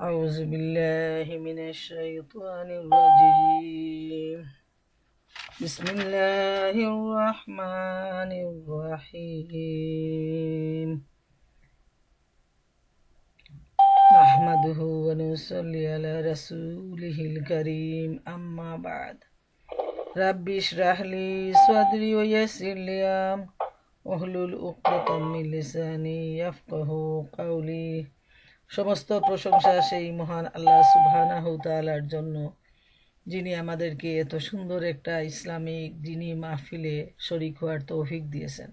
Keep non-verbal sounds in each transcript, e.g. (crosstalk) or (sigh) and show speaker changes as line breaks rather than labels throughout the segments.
أعوذ بالله من الشيطان الرجيم. بسم الله الرحمن الرحيم. نحمده ونصلي على رسوله الكريم. أما بعد رب اشرح لي صدري ويسر لي أهل عقدة من لساني يفقه قولي. সমস্ত প্রশংসা সেই মহান আল্লাহ সুবহানাহু তাআলার জন্য, যিনি আমাদেরকে এত সুন্দর একটা ইসলামিক যিনি মাহফিলে শরিক হওয়ার তৌফিক দিয়েছেন।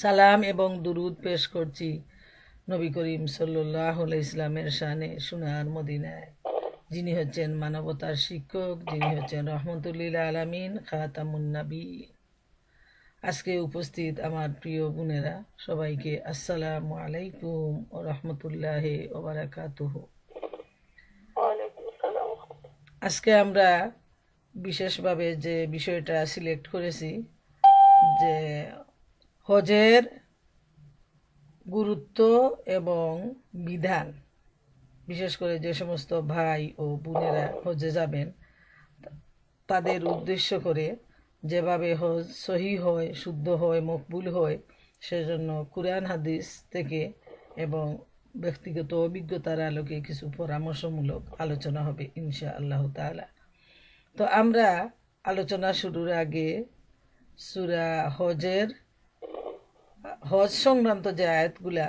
সালাম এবং দুরুদ পেশ করছি নবী করিম সাল্লাহ ইসলামের শানে সুনার মদিনায়। যিনি হচ্ছেন মানবতার শিক্ষক, যিনি হচ্ছেন রহমতুল্লিল আলমিন খাতামুন্নবী আজকে উপস্থিত আমার প্রিয় বোনেরা, সবাইকে আসসালামু আলাইকুম ও রহমতুল্লাহ ওবারাকাতুহ আজকে আমরা বিশেষভাবে যে বিষয়টা সিলেক্ট করেছি, যে হজের গুরুত্ব এবং বিধান, বিশেষ করে যে সমস্ত ভাই ও বোনেরা হজে যাবেন, তাদের উদ্দেশ্য করে যেভাবে সহি হয়, শুদ্ধ হয়, মকবুল হয়, সেজন্য কুরআন, হাদিস থেকে এবং ব্যক্তিগত অভিজ্ঞতার আলোকে কিছু পরামর্শমূলক আলোচনা হবে ইনশা আল্লাহ তালা তো আমরা আলোচনা শুরুর আগে সুরা হজের, হজ সংক্রান্ত যে আয়াতগুলা,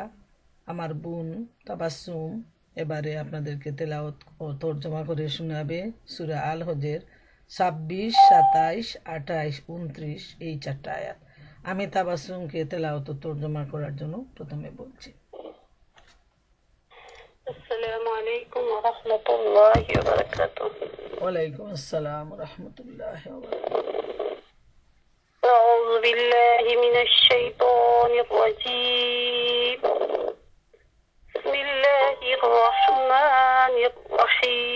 আমার বোন তাবাসুম এবারে আপনাদেরকে তেলাওত ও তর্জমা করে শোনাবে সুরা আল হজের ছাব্বিশ সাতাইশ আঠাইশ উনত্রিশ এই চারটা আয়াত আমি তাবাসুমকে তেলাওত তর্জমা করার জন্য প্রথমে বলছি
السلام عليكم ورحمة الله وبركاته
ওয়ালাইকুম আসসালাম রহমতুল্লাহ
أعوذ بالله من الشيطان الرجيم بسم الله الرحمن الرحيم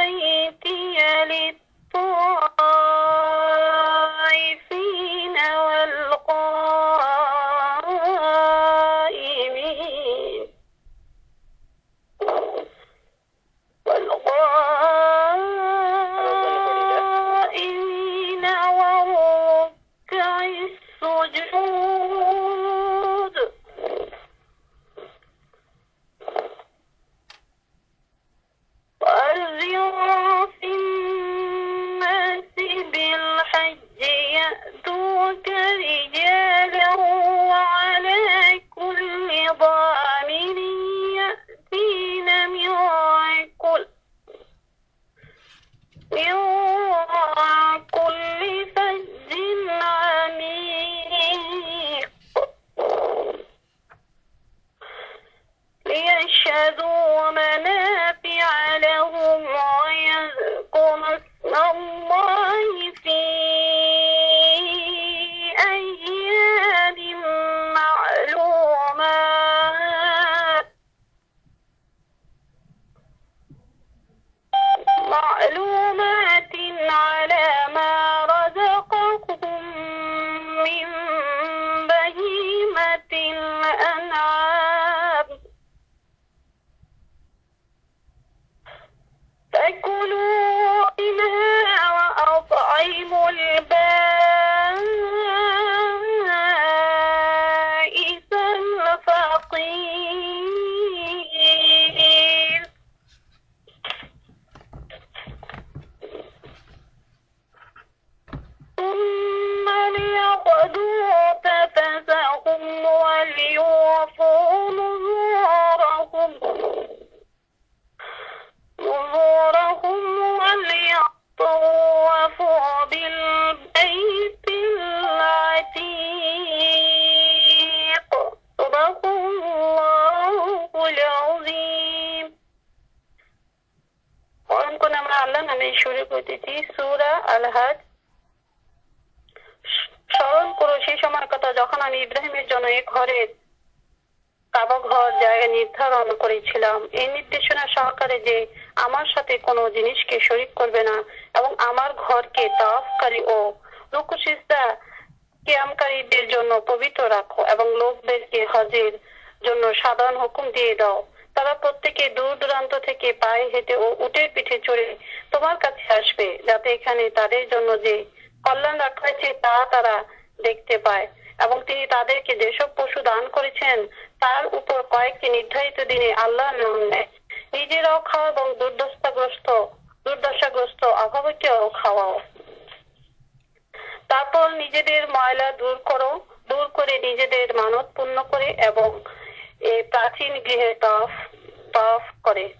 Hallo? যে কল্যাণ রাখা হয়েছে তা তারা দেখতে পায় এবং তিনি তাদেরকে যেসব পশু দান করেছেন, তার উপর কয়েকটি নির্ধারিত দিনে আল্লাহ নাম নেয়। নিজেরাও খাও এবং দুর্দশাগ্রস্ত দুর্দশাগ্রস্ত অভাবকেও খাওয়াও। তারপর নিজেদের ময়লা দূর করো, দূর করে নিজেদের মানত পূর্ণ করে এবং এই প্রাচীন গৃহে তফ তফ করে।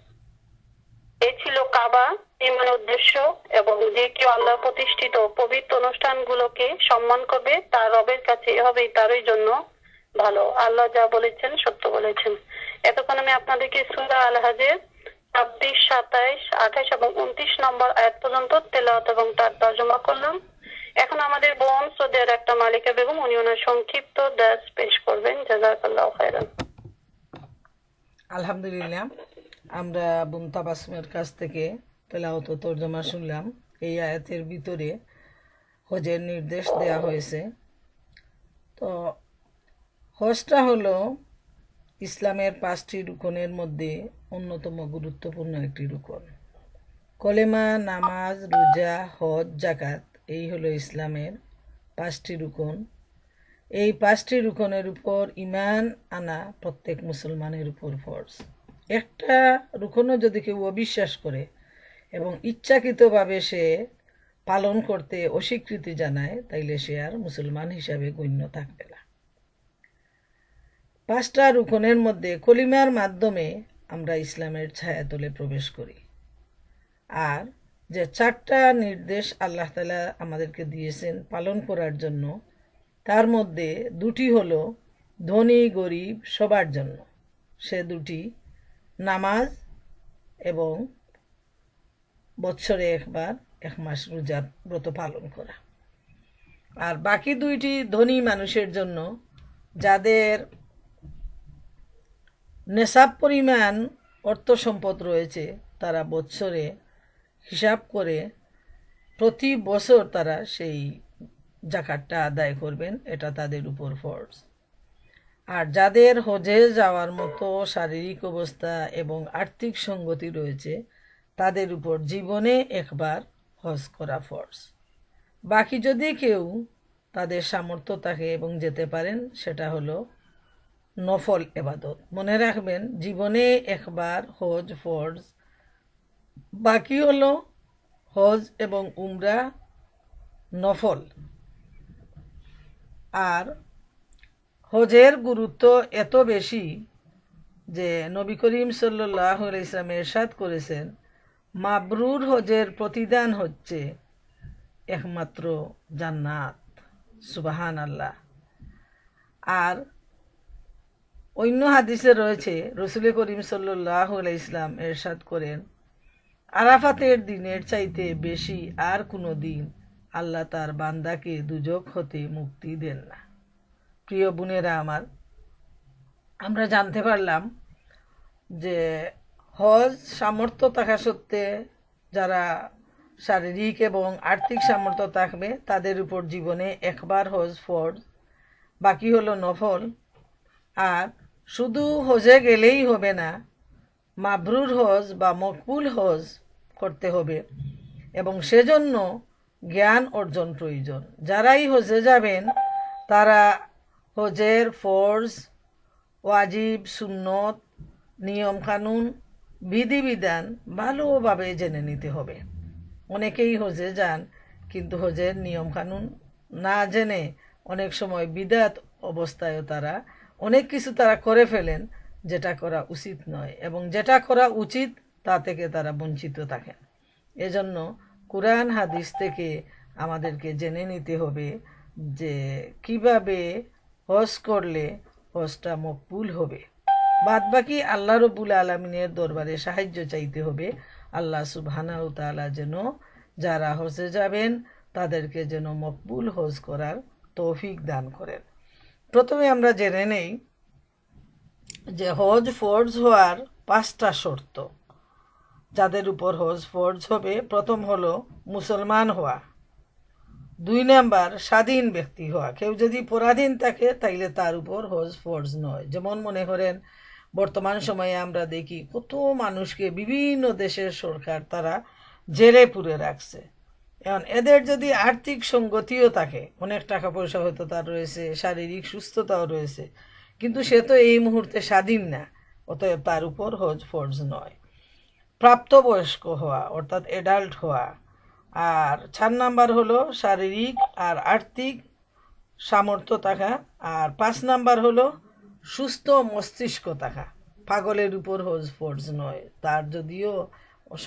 এ ছিল কাবা। নির্মাণের উদ্দেশ্য এবং যে কেউ আল্লাহ প্রতিষ্ঠিত পবিত্র অনুষ্ঠানগুলোকে সম্মান করবে তার রবের কাছে এভাবেই তারই জন্য ভালো। আল্লাহ যা বলেছেন, সত্য বলেছেন। এতক্ষণ আমি আপনাদেরকে সুরা আল হাজের ছাব্বিশ, সাতাইশ, আঠাইশ এবং উনত্রিশ নম্বর আয়াত পর্যন্ত তেলাওয়াত এবং তার তর্জমা করলাম। এখন আমাদের বোন সৌদের একটা মালিকা বেগম, উনি ওনার সংক্ষিপ্ত দাস পেশ করবেন। জাজাকাল্লাহ খায়রান।
আলহামদুলিল্লাহ, আমরা বুনতা বাসমের কাছ থেকে তেলাওত তর্জমা শুনলাম। এই আয়াতের ভিতরে হজের নির্দেশ দেয়া হয়েছে। তো হজটা হলো ইসলামের পাঁচটি রুকনের মধ্যে অন্যতম গুরুত্বপূর্ণ একটি রুকন। কলেমা, নামাজ, রোজা, হজ জাকাত এই হলো ইসলামের পাঁচটি রুকন। এই পাঁচটি রুকনের উপর ইমান আনা প্রত্যেক মুসলমানের উপর ফরজ। একটা রুকনও যদি কেউ অবিশ্বাস করে এবং ইচ্ছাকৃতভাবে সে পালন করতে অস্বীকৃতি জানায়, তাইলে সে আর মুসলমান হিসাবে গণ্য থাকবে না। পাঁচটা রুকনের মধ্যে কলিমার মাধ্যমে আমরা ইসলামের ছায়াতলে প্রবেশ করি। আর যে চারটা নির্দেশ আল্লাহ তালা আমাদেরকে দিয়েছেন পালন করার জন্য, তার মধ্যে দুটি হলো ধনী, গরিব সবার জন্য। সে দুটি নামাজ এবং বৎসরে একবার, এক মাস রোজার ব্রত পালন করা। আর বাকি দুইটি ধনী মানুষের জন্য যাদের নেশাব পরিমাণ অর্থ সম্পদ রয়েছে, তারা বৎসরে হিসাব করে প্রতি বছর তারা সেই জাকাতটা আদায় করবেন, এটা তাদের উপর ফরজ। আর যাদের হজে যাওয়ার মতো শারীরিক অবস্থা এবং আর্থিক সঙ্গতি রয়েছে তাদের উপর জীবনে একবার হজ করা ফরজ। বাকি যদি কেউ তাদের সামর্থ্য থাকে এবং যেতে পারেন, সেটা হলো নফল এবাদত। মনে রাখবেন, জীবনে একবার হজ ফরজ। বাকি হলো হজ এবং উমরা নফল। আর হজের গুরুত্ব এত বেশি যে নবী করিম সাল্লাহ ইসলাম এরশাদ করেছেন মাবরুর হজের প্রতিদান হচ্ছে একমাত্র জান্নাত সুবাহান আল্লাহ আর অন্য হাদিসে রয়েছে, রসুল করিম সাল্লাহ ইসলাম এরশাদ করেন, আরাফাতের দিনের চাইতে বেশি আর কোনো দিন আল্লাহ তার বান্দাকে দুজক হতে মুক্তি দেন না। প্রিয় বোনেরা আমার, আমরা জানতে পারলাম যে হজ সামর্থ্য থাকা সত্ত্বে যারা শারীরিক এবং আর্থিক সামর্থ্য থাকবে, তাদের উপর জীবনে একবার হজ ফরজ, বাকি হলো নফল। আর শুধু হজে গেলেই হবে না, মাবরুর হজ বা মকবুল হজ করতে হবে এবং সেজন্য জ্ঞান অর্জন প্রয়োজন। যারাই হজে যাবেন, তারা হজের ফরজ, ওয়াজিব, সুন্নত, নিয়মকানুন বিধিবিধান ভালোভাবে জেনে নিতে হবে। অনেকেই হজে যান, কিন্তু হজের নিয়মকানুন না জেনে অনেক সময় বিদাত অবস্থায়ও তারা অনেক কিছু তারা করে ফেলেন, যেটা করা উচিত নয় এবং যেটা করা উচিত তা থেকে তারা বঞ্চিত থাকেন। এজন্য কোরআন, হাদিস থেকে আমাদেরকে জেনে নিতে হবে যে কীভাবে হজ করলে হজটা মকবুল হবে। বাদ বাকি আল্লাহ রবুল আলমিনের দরবারে সাহায্য চাইতে হবে। আল্লাহ সুবহানাউ তাআলা যেন যারা হজে যাবেন, তাদেরকে যেন মকবুল হজ করার তৌফিক দান করেন। প্রথমে আমরা জেনে নেই যে হজ ফরজ হওয়ার পাঁচটা শর্ত। যাদের উপর হজ ফরজ হবে, প্রথম হলো মুসলমান হওয়া। দুই নাম্বার, স্বাধীন ব্যক্তি হওয়া। কেউ যদি পরাধীন থাকে, তাইলে তার উপর হজ ফরজ নয়। যেমন মনে করেন বর্তমান সময়ে আমরা দেখি কত মানুষকে বিভিন্ন দেশের সরকার তারা জেলে পুরে রাখছে। এখন এদের যদি আর্থিক সঙ্গতিও থাকে, অনেক টাকা পয়সা হয়তো তার রয়েছে, শারীরিক সুস্থতাও রয়েছে, কিন্তু সে তো এই মুহূর্তে স্বাধীন না, অতএব তার উপর হজ ফরজ নয়। প্রাপ্তবয়স্ক হওয়া, অর্থাৎ এডাল্ট হওয়া, আর চার নাম্বার হলো শারীরিক আর আর্থিক সামর্থ্য থাকা, আর পাঁচ নাম্বার হলো সুস্থ মস্তিষ্ক থাকা। পাগলের উপর হজ ফরজ নয়। তার যদিও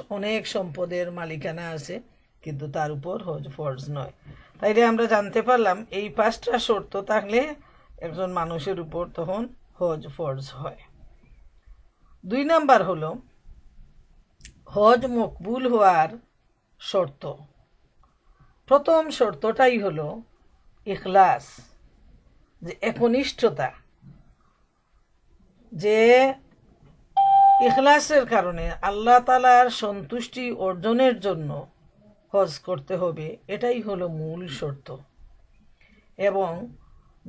অনেক সম্পদের মালিকানা আছে, কিন্তু তার উপর হজ ফরজ নয়। তাইলে আমরা জানতে পারলাম, এই পাঁচটা শর্ত থাকলে একজন মানুষের উপর তখন হজ ফরজ হয়। দুই নাম্বার হলো হজ মকবুল হওয়ার শর্ত। প্রথম শর্তটাই হলো, ইখলাস, যে একনিষ্ঠতা। যে ইখলাসের কারণে আল্লাহ তালার সন্তুষ্টি অর্জনের জন্য হজ করতে হবে, এটাই হলো মূল শর্ত। এবং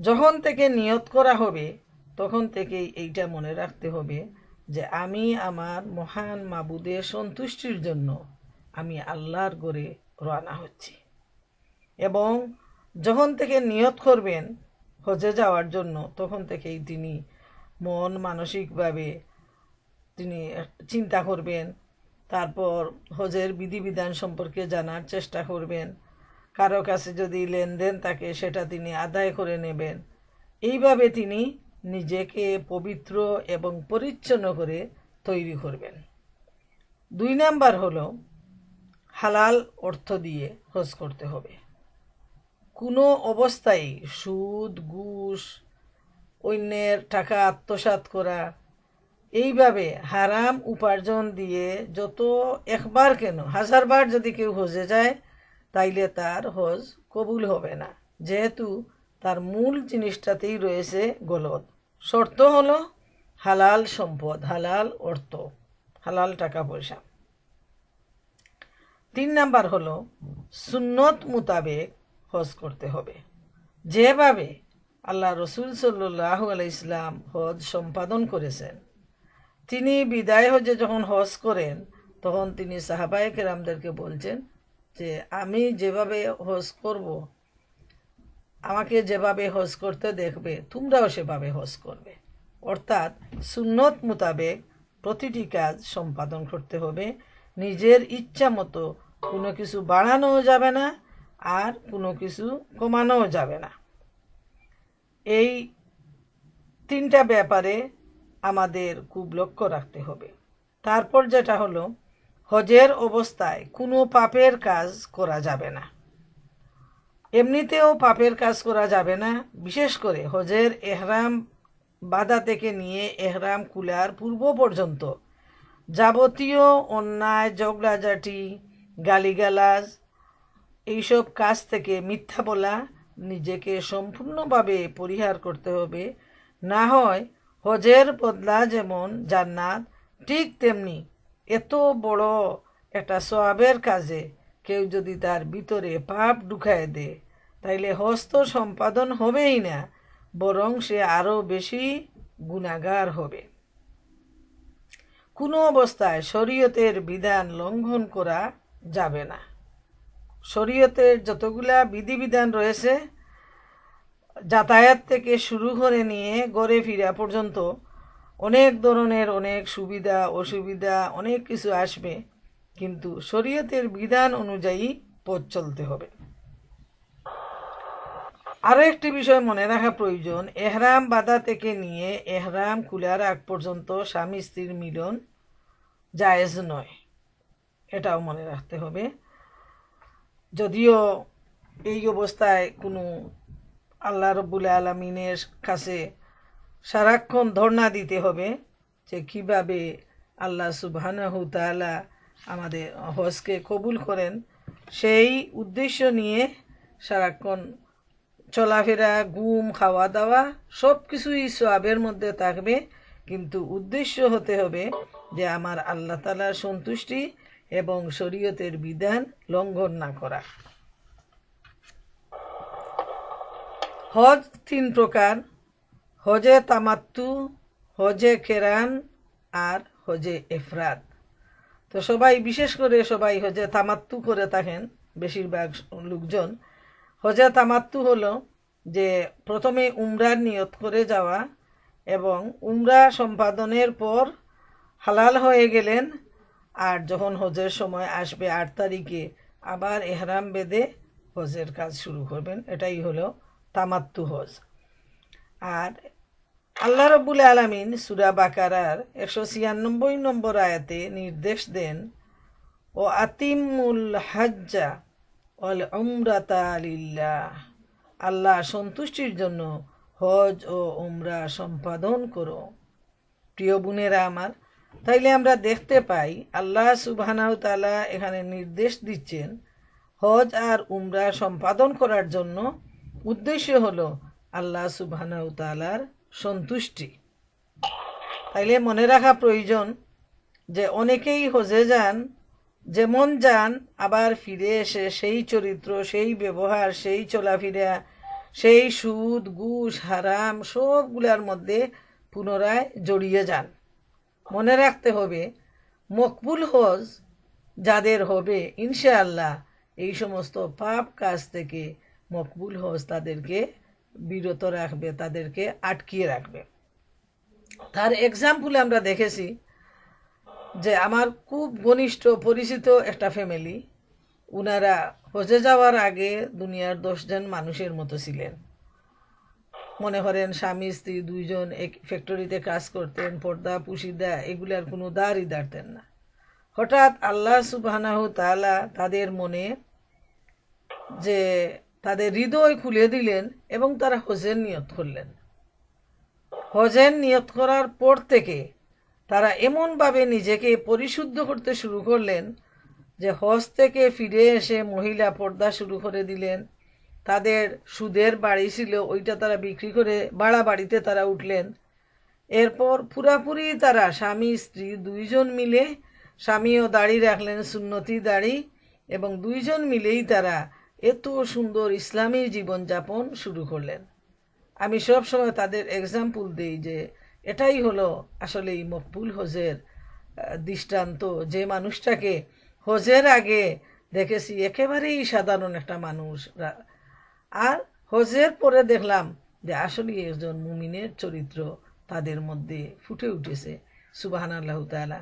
যখন থেকে নিয়ত করা হবে, তখন থেকেই এইটা মনে রাখতে হবে যে আমি আমার মহান মাবুদের সন্তুষ্টির জন্য আমি আল্লাহর গড়ে রওনা হচ্ছি। এবং যখন থেকে নিয়ত করবেন হজে যাওয়ার জন্য, তখন থেকেই তিনি মন মানসিকভাবে তিনি চিন্তা করবেন, তারপর হজের বিধিবিধান সম্পর্কে জানার চেষ্টা করবেন। কারও কাছে যদি লেনদেন থাকে, সেটা তিনি আদায় করে নেবেন। এইভাবে তিনি নিজেকে পবিত্র এবং পরিচ্ছন্ন করে তৈরি করবেন। দুই নাম্বার হলো, হালাল অর্থ দিয়ে হজ করতে হবে। কোনো অবস্থায় সুদ, ঘুষ অন্যের টাকা আত্মসাৎ করা। এইভাবে হারাম উপার্জন দিয়ে যত একবার কেন, হাজারবার যদি কেউ হজে যায়, তাইলে তার হজ কবুল হবে না। যেহেতু তার মূল জিনিসটাতেই রয়েছে গলত শর্ত হলো হালাল সম্পদ, হালাল অর্থ, হালাল টাকা পয়সা তিন নাম্বার হলো, সুন্নত মোতাবেক হজ করতে হবে। যেভাবে আল্লাহ রসুল সাল্লাহ ইসলাম হজ সম্পাদন করেছেন। তিনি বিদায় হজে যখন হজ করেন, তখন তিনি সাহাবায় কেরামদেরকে বলছেন যে, আমি যেভাবে হজ করব, আমাকে যেভাবে হজ করতে দেখবে, তোমরাও সেভাবে হজ করবে। অর্থাৎ সুন্নত মোতাবেক প্রতিটি কাজ সম্পাদন করতে হবে। নিজের ইচ্ছা মতো কোনো কিছু বাড়ানোও যাবে না, আর কোনো কিছু কমানোও যাবে না। এই তিনটা ব্যাপারে আমাদের খুব লক্ষ্য রাখতে হবে। তারপর যেটা হলো, হজের অবস্থায় কোনো পাপের কাজ করা যাবে না। এমনিতেও পাপের কাজ করা যাবে না, বিশেষ করে হজের এহরাম বাধা থেকে নিয়ে এহরাম কুলার পূর্ব পর্যন্ত যাবতীয় অন্যায়, ঝগড়াঝাটি, গালিগালাজ, এইসব কাজ থেকে মিথ্যা বলা নিজেকে সম্পূর্ণভাবে পরিহার করতে হবে। না হয় হজের বদলা যেমন জান্নাত, ঠিক তেমনি এত বড় একটা সবাবের কাজে কেউ যদি তার ভিতরে পাপ ঢুকায় দেয়, তাইলে হস্ত সম্পাদন হবেই না, বরং সে আরও বেশি গুণাগার হবে। কোনো অবস্থায় শরীয়তের বিধান লঙ্ঘন করা যাবে না। শরীয়তের যতগুলা বিধিবিধান রয়েছে, যাতায়াত থেকে শুরু করে নিয়ে গড়ে ফিরা পর্যন্ত অনেক ধরনের অনেক সুবিধা, অসুবিধা, অনেক কিছু আসবে। কিন্তু শরীয়তের বিধান অনুযায়ী পথ চলতে হবে। আরও একটি বিষয় মনে রাখা প্রয়োজন। এহরাম বাধা থেকে নিয়ে এহরাম খুলার আগ পর্যন্ত স্বামী স্ত্রীর মিলন জায়েজ নয়। এটাও মনে রাখতে হবে। যদিও এই অবস্থায় কোনো আল্লাহ রব্বুল আলমিনের কাছে সারাক্ষণ ধর্ণা দিতে হবে যে কীভাবে আল্লাহ সুবহানাহু তাআলা আমাদের হজকে কবুল করেন, সেই উদ্দেশ্য নিয়ে সারাক্ষণ চলাফেরা, ঘুম খাওয়া দাওয়া সব কিছুই সোয়াবের মধ্যে থাকবে। কিন্তু উদ্দেশ্য হতে হবে যে আমার আল্লাহ তালার সন্তুষ্টি এবং শরীয়তের বিধান লঙ্ঘন না করা। হজ তিন প্রকার, হজে তামাত্তু, হজে কেরান আর হজে এফরাদ তো সবাই, বিশেষ করে সবাই হজে তামাত্তু করে থাকেন, বেশিরভাগ লোকজন। হজে তামাত্তু হলো যে প্রথমে উমরার নিয়ত করে যাওয়া এবং উমরা সম্পাদনের পর হালাল হয়ে গেলেন আর যখন হজের সময় আসবে আট তারিখে, আবার এহরাম বেঁধে হজের কাজ শুরু করবেন। এটাই হলো তামাত্তু হজ। আর আল্লাহ রবুল আলমিন সুরা বাকারার একশো ছিয়ানব্বই নম্বর আয়াতে নির্দেশ দেন, ও আতিমুল হাজ্জা অল উমরাতা আল্লাহ সন্তুষ্টির জন্য হজ ও উমরা সম্পাদন করো। প্রিয় বোনেরা আমার তাইলে আমরা দেখতে পাই আল্লাহ সুবহানাহু তাআলা এখানে নির্দেশ দিচ্ছেন হজ আর উমরা সম্পাদন করার জন্য। উদ্দেশ্য হলো আল্লাহ সুবহানাহু তাআলার সন্তুষ্টি। তাইলে মনে রাখা প্রয়োজন যে অনেকেই হজে যান, যেমন যান, আবার ফিরে এসে সেই চরিত্র, সেই ব্যবহার, সেই চলাফেরা, সেই সুদ, ঘুষ, হারাম সবগুলার মধ্যে পুনরায় জড়িয়ে যান। মনে রাখতে হবে, মকবুল হজ যাদের হবে, ইনশাআল্লাহ এই সমস্ত পাপ কাজ থেকে মকবুল হজ তাদেরকে বিরত রাখবে, তাদেরকে আটকিয়ে রাখবে। তার এক্সাম্পল আমরা দেখেছি যে আমার খুব ঘনিষ্ঠ পরিচিত একটা ফ্যামিলি উনারা হজে যাওয়ার আগে দুনিয়ার দশজন মানুষের মতো ছিলেন। মনে করেন স্বামী, স্ত্রী দুইজন এক ফ্যাক্টরিতে কাজ করতেন, পর্দা, পুশিদা এগুলার কোনো দাঁড়ই দাঁড়তেন না। হঠাৎ আল্লাহ সুবাহানাহু তালা তাদের মনে যে তাদের হৃদয় খুলে দিলেন এবং তারা হজের নিয়ত করলেন। হজের নিয়ত করার পর থেকে তারা এমনভাবে নিজেকে পরিশুদ্ধ করতে শুরু করলেন যে হজ থেকে ফিরে এসে মহিলা পর্দা শুরু করে দিলেন তাদের সুদের বাড়ি ছিল, ওইটা তারা বিক্রি করে বাড়া বাড়িতে তারা উঠলেন। এরপর পুরাপুরি তারা স্বামী, স্ত্রী দুইজন মিলে স্বামীও দাড়ি রাখলেন, সুন্নতি দাড়ি, এবং দুইজন মিলেই তারা এত সুন্দর ইসলামী জীবনযাপন শুরু করলেন। আমি সব সময় তাদের এক্সাম্পল দিই যে এটাই হলো আসলে এই মকবুল হজের দৃষ্টান্ত। যে মানুষটাকে হজের আগে দেখেছি, একেবারেই সাধারণ একটা মানুষ। আর হজের পরে দেখলাম যে আসলে একজন মুমিনের চরিত্র তাদের মধ্যে ফুটে উঠেছে সুবাহান আল্লাহ তালা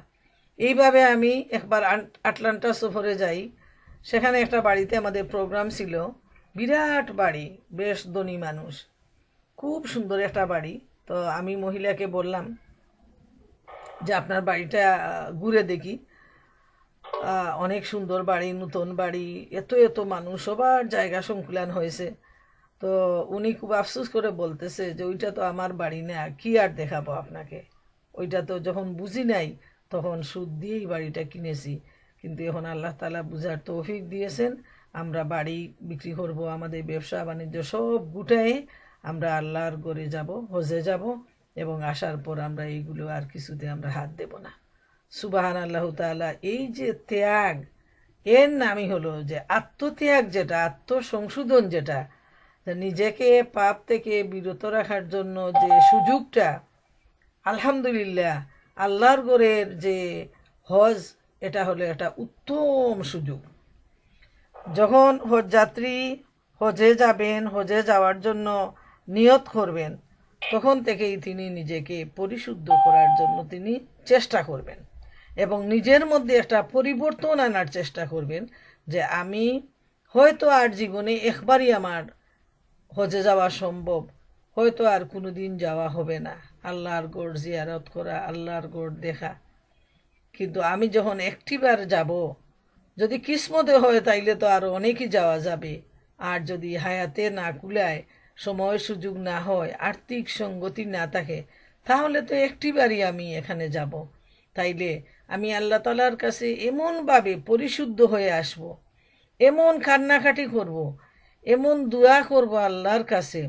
এইভাবে আমি একবার আটলান্টা সফরে যাই, সেখানে একটা বাড়িতে আমাদের প্রোগ্রাম ছিল, বিরাট বাড়ি, বেশ ধনী মানুষ। খুব সুন্দর একটা বাড়ি। তো আমি মহিলাকে বললাম যে, আপনার বাড়িটা ঘুরে দেখি। অনেক সুন্দর বাড়ি, নতুন বাড়ি, এত এত মানুষ, সবার জায়গা সংকুলান হয়েছে। তো উনি খুব আফসোস করে বলতেছে যে ওইটা তো আমার বাড়ি না, কি আর দেখাবো আপনাকে? ওইটা তো যখন বুঝি নাই, তখন সুদ দিয়েই বাড়িটা কিনেছি। কিন্তু এখন আল্লাহ তালা বুঝার তৌফিক দিয়েছেন, আমরা বাড়ি বিক্রি করব, আমাদের ব্যবসা বাণিজ্য সব গুটায়ে আমরা আল্লাহর গড়ে যাব, হজে যাব এবং আসার পর আমরা এইগুলো আর কিছুতে আমরা হাত দেব না। সুবাহান আল্লাহ তালা এই যে ত্যাগ, এর নামই হলো যে আত্মত্যাগ যেটা, আত্মসংশোধন যেটা নিজেকে পাপ থেকে বিরত রাখার জন্য যে সুযোগটা, আলহামদুলিল্লাহ, আল্লাহর গড়ের যে হজ, এটা হলো একটা উত্তম সুযোগ। যখন হজ যাত্রী হজে যাবেন, হজে যাওয়ার জন্য নিয়ত করবেন, তখন থেকেই তিনি নিজেকে পরিশুদ্ধ করার জন্য তিনি চেষ্টা করবেন এবং নিজের মধ্যে একটা পরিবর্তন আনার চেষ্টা করবেন যে আমি হয়তো আর জীবনে একবারই আমার হজে যাওয়া সম্ভব হয়তো আর কোনো দিন যাওয়া হবে না আল্লাহর গোড় জিয়ারত করা, আল্লাহর গোড় দেখা কিন্তু আমি যখন একটিবার যাব, যদি কিসমতে হয় তাইলে তো আরও অনেকই যাওয়া যাবে আর যদি হায়াতে না কুলায়, সময় সুযোগ না হয়, আর্থিক সঙ্গতি না থাকে, তাহলে তো একটিবারই আমি এখানে যাব তাইলে আমি আল্লাহ তালার কাছে এমনভাবে পরিশুদ্ধ হয়ে আসব। এমন কান্নাকাটি করব। এমন দোয়া করব আল্লাহর কাছে,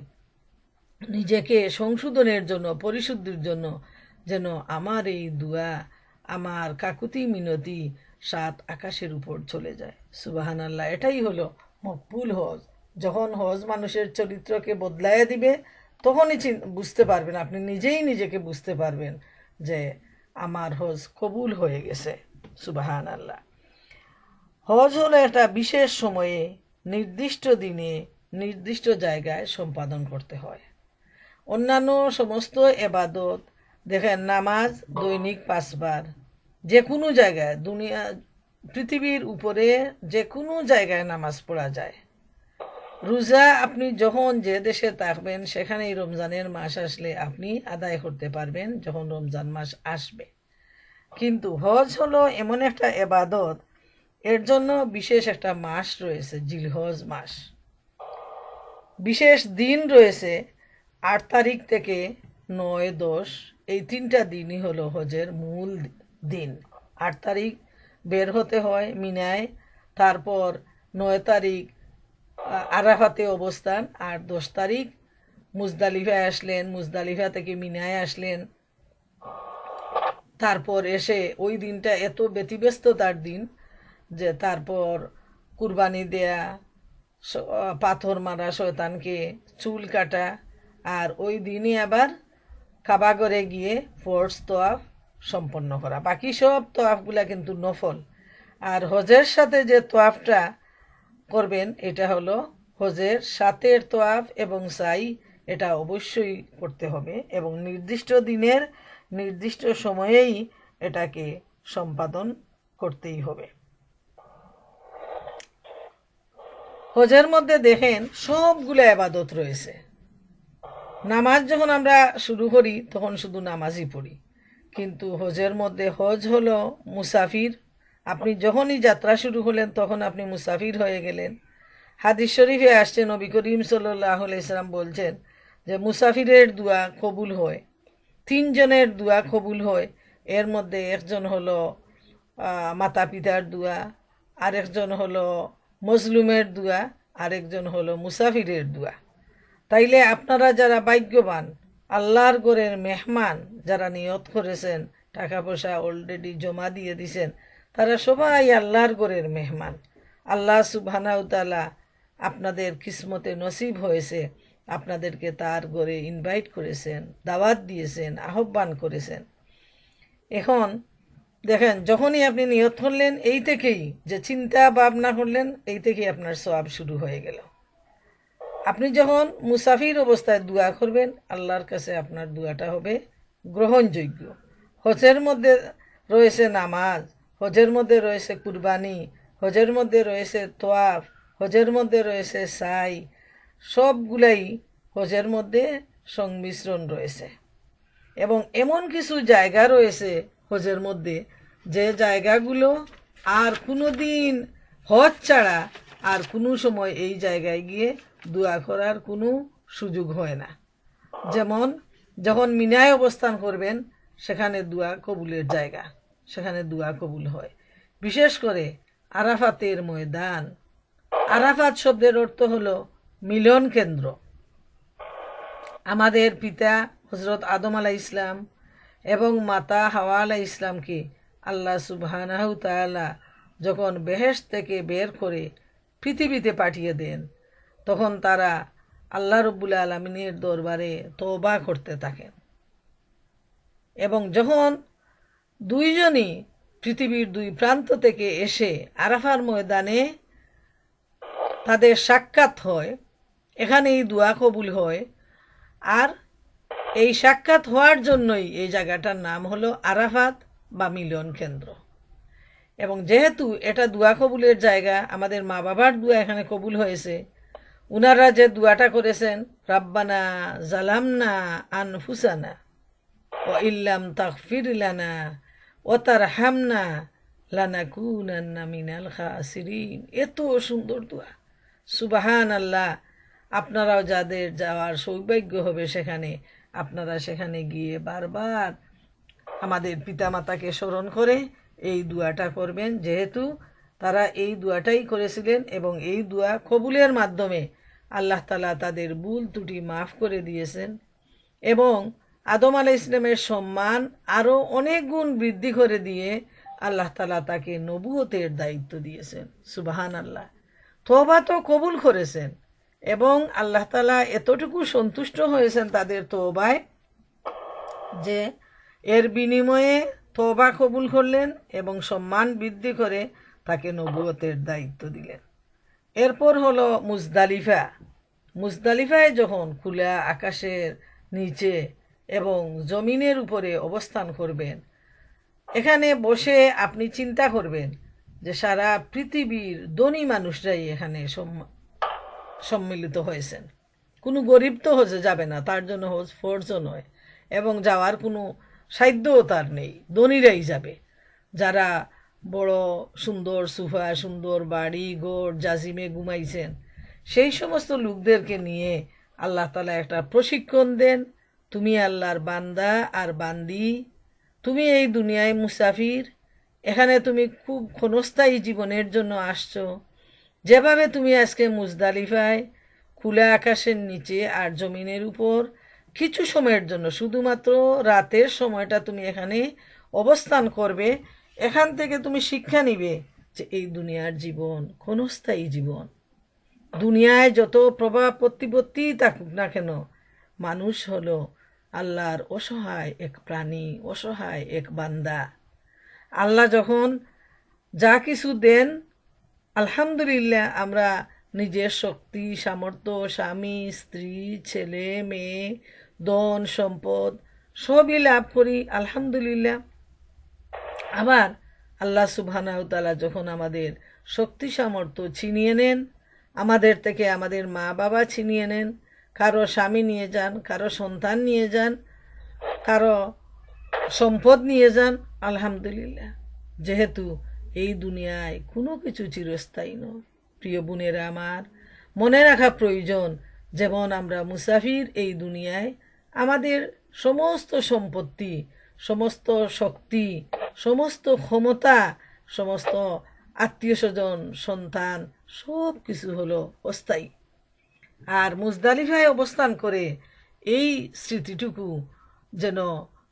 নিজেকে সংশোধনের জন্য, পরিশুদ্ধির জন্য, যেন আমার এই দোয়া আমার কাকুতি মিনতি সাত আকাশের উপর চলে যায়। সুবাহান আল্লাহ এটাই হলো মকবুল হজ। যখন হজ মানুষের চরিত্রকে বদলাইয়া দিবে, তখনই বুঝতে পারবেন, আপনি নিজেই নিজেকে বুঝতে পারবেন যে আমার হজ কবুল হয়ে গেছে। সুবাহান আল্লাহ হজ হলো একটা বিশেষ সময়ে নির্দিষ্ট দিনে নির্দিষ্ট জায়গায় সম্পাদন করতে হয়। অন্যান্য সমস্ত এবাদত, দেখেন নামাজ, দৈনিক পাঁচবার যে কোনো জায়গায়, দুনিয়া, পৃথিবীর উপরে যে কোনো জায়গায় নামাজ পড়া যায়। রোজা আপনি যখন যে দেশে থাকবেন, সেখানেই রমজানের মাস আসলে আপনি আদায় করতে পারবেন, যখন রমজান মাস আসবে। কিন্তু হজ হলো এমন একটা এবাদত এর জন্য বিশেষ একটা মাস রয়েছে, জিলহজ মাস। বিশেষ দিন রয়েছে, আট তারিখ থেকে নয় দশ, এই তিনটা দিনই হলো হজের মূল দিন। আট তারিখ বের হতে হয় মিনায়, তারপর নয় তারিখ আরাফাতে অবস্থান, আর দশ তারিখ মুজদালিফায় আসলেন, মুজদালিফা থেকে মিনায় আসলেন। তারপর এসে ওই দিনটা এত ব্যতিব্যস্ততার দিন যে তারপর কুরবানি দেয়া পাথর মারা, শয়তানকে চুল কাটা, আর ওই দিনই আবার কাবাগরে গিয়ে ফোর্স তোয়াফ সম্পন্ন করা। বাকি সব তোয়াফগুলা কিন্তু নফল। আর হজের সাথে যে তোয়াফটা করবেন, এটা হলো হজের সাতের তোয়াফ এবং সাই, এটা অবশ্যই করতে হবে এবং নির্দিষ্ট দিনের নির্দিষ্ট সময়েই এটাকে সম্পাদন করতেই হবে। হজের মধ্যে দেখেন সবগুলো আবাদত রয়েছে। নামাজ যখন আমরা শুরু করি, তখন শুধু নামাজই পড়ি। কিন্তু হজের মধ্যে হজ হলো মুসাফির। আপনি যখনই যাত্রা শুরু হলেন তখন আপনি মুসাফির হয়ে গেলেন। হাদিস শরীফে আসছে, নবী করিম সাল্লাহ ইসলাম বলছেন যে, মুসাফিরের দোয়া কবুল হয়। তিনজনের দোয়া কবুল হয়। এর মধ্যে একজন হলো মাতা পিতার দোয়া, আরেকজন হলো মজলুমের দোয়া, আরেকজন হলো মুসাফিরের দোয়া। তাইলে আপনারা যারা ভাগ্যবান, আল্লাহর গোরের মেহমান যারা নিয়ত করেছেন টাকা পয়সা অলরেডি জমা দিয়ে দিছেন, তারা সবাই আল্লাহর গোরের মেহমান। আল্লাহ সুবহানাউতালা আপনাদের কিসমতে নসিব হয়েছে, আপনাদেরকে তার গড়ে ইনভাইট করেছেন, দাওয়াত দিয়েছেন, আহ্বান করেছেন। এখন দেখেন, যখনই আপনি নিয়ত করলেন এই থেকেই যে চিন্তা ভাবনা করলেন, এই থেকেই আপনার সব শুরু হয়ে গেল। আপনি যখন মুসাফির অবস্থায় দোয়া করবেন, আল্লাহর কাছে আপনার দোয়াটা হবে গ্রহণযোগ্য। হজের মধ্যে রয়েছে নামাজ, হজের মধ্যে রয়েছে কুরবানি, হজের মধ্যে রয়েছে তোয়াফ, হজের মধ্যে রয়েছে সাই, সবগুলাই হজের মধ্যে সংমিশ্রণ রয়েছে। এবং এমন কিছু জায়গা রয়েছে হজের মধ্যে যে জায়গাগুলো আর কোনো দিন হজ ছাড়া আর কোনো সময় এই জায়গায় গিয়ে দোয়া করার কোনো সুযোগ হয় না। যেমন যখন মিনায় অবস্থান করবেন, সেখানে দোয়া কবুলের জায়গা, সেখানে দোয়া কবুল হয়। বিশেষ করে আরাফাতের ময়দান। আরাফাত শব্দের অর্থ হলো মিলন কেন্দ্র। আমাদের পিতা হজরত আদম আলাহ ইসলাম এবং মাতা হাওয়া আলাহ ইসলামকে আল্লাহ সুবহানাহু তাআলা যখন বেহেস থেকে বের করে পৃথিবীতে পাঠিয়ে দেন, তখন তারা আল্লাহ রব্বুল আলমিনের দরবারে তওবা করতে থাকেন। এবং যখন দুইজনই পৃথিবীর দুই প্রান্ত থেকে এসে আরাফার ময়দানে তাদের সাক্ষাৎ হয়, এখানেই দোয়া কবুল হয়। আর এই সাক্ষাৎ হওয়ার জন্যই এই জায়গাটার নাম হলো আরাফাত। বা মিলন কেন্দ্র। এবং যেহেতু এটা দোয়া কবুলের জায়গা, আমাদের মা বাবার দোয়া এখানে কবুল হয়েছে, উনারা যে দোয়াটা করেছেন, রাব্বানা জালামনা আনফুসানা ও ইল্লাম তাকফির লানা ও তার হামনা লানা কুনান্না মিনাল খাসিরিন। এত সুন্দর দোয়া। সুবাহান আল্লাহ আপনারাও যাদের যাওয়ার সৌভাগ্য হবে সেখানে, আপনারা সেখানে গিয়ে বারবার আমাদের পিতামাতাকে স্মরণ করে এই দুয়াটা করবেন। যেহেতু তারা এই দুয়াটাই করেছিলেন এবং এই দুয়া কবুলের মাধ্যমে আল্লাহ তালা তাদের ভুল ত্রুটি মাফ করে দিয়েছেন এবং আদম আলাহ ইসলামের সম্মান আরও অনেক গুণ বৃদ্ধি করে দিয়ে আল্লাহ তালা তাকে নবুয়তের দায়িত্ব দিয়েছেন। সুবাহান আল্লাহ তোবা তো কবুল করেছেন এবং আল্লাহ তালা এতটুকু সন্তুষ্ট হয়েছেন তাদের তোবায় যে এর বিনিময়ে তোবা কবুল করলেন এবং সম্মান বৃদ্ধি করে তাকে নবুয়তের দায়িত্ব দিলেন। এরপর হলো মুজদালিফা। মুজদালিফায় যখন খোলা আকাশের নিচে এবং জমিনের উপরে অবস্থান করবেন, এখানে বসে আপনি চিন্তা করবেন যে সারা পৃথিবীর ধনী মানুষরাই এখানে সম- সম্মিলিত হয়েছেন। কোনো গরিব তো হজে যাবে না, তার জন্য হজ ফোর্সও নয় এবং যাওয়ার কোনো সাধ্যও তার নেই, ধনীরাই যাবে। যারা বড়, সুন্দর সুফা সুন্দর, বাড়ি গোড় জাজিমে ঘুমাইছেন, সেই সমস্ত লোকদেরকে নিয়ে আল্লাহ তালা একটা প্রশিক্ষণ দেন, তুমি আল্লাহর বান্দা আর বান্দি, তুমি এই দুনিয়ায় মুসাফির, এখানে তুমি খুব ক্ষণস্থায়ী জীবনের জন্য আসছো। যেভাবে তুমি আজকে মুজদালিফায়, খোলা আকাশের নিচে আর জমিনের উপর কিছু সময়ের জন্য, শুধুমাত্র রাতের সময়টা তুমি এখানে অবস্থান করবে, এখান থেকে তুমি শিক্ষা নিবে যে এই দুনিয়ার জীবন, ক্ষণস্থায়ী জীবন। দুনিয়ায় যত প্রভাব প্রতিপত্তি থাকুক না কেন, মানুষ হলো আল্লাহর অসহায় এক প্রাণী, অসহায় এক বান্দা। আল্লাহ যখন যা কিছু দেন, আলহামদুলিল্লাহ আমরা নিজের শক্তি, সামর্থ্য, স্বামী, স্ত্রী, ছেলে, মেয়ে ধন, সম্পদ, সবই লাভ করি, আলহামদুলিল্লাহ। আবার আল্লাহ সুবহানাহুতালা যখন আমাদের শক্তি সামর্থ্য ছিনিয়ে নেন, আমাদের থেকে আমাদের মা বাবা ছিনিয়ে নেন, কারও স্বামী নিয়ে যান, কারও সন্তান নিয়ে যান, কারও সম্পদ নিয়ে যান, আলহামদুলিল্লাহ। যেহেতু এই দুনিয়ায় কোনো কিছু চিরস্থায়ী নয়। প্রিয় বোনেরা আমার, মনে রাখা প্রয়োজন, যেমন আমরা মুসাফির এই দুনিয়ায় আমাদের সমস্ত সম্পত্তি, সমস্ত শক্তি, সমস্ত ক্ষমতা, সমস্ত আত্মীয় স্বজন, সন্তান সব কিছু হলো অস্থায়ী। আর মুজদালিফায় অবস্থান করে এই স্মৃতিটুকু যেন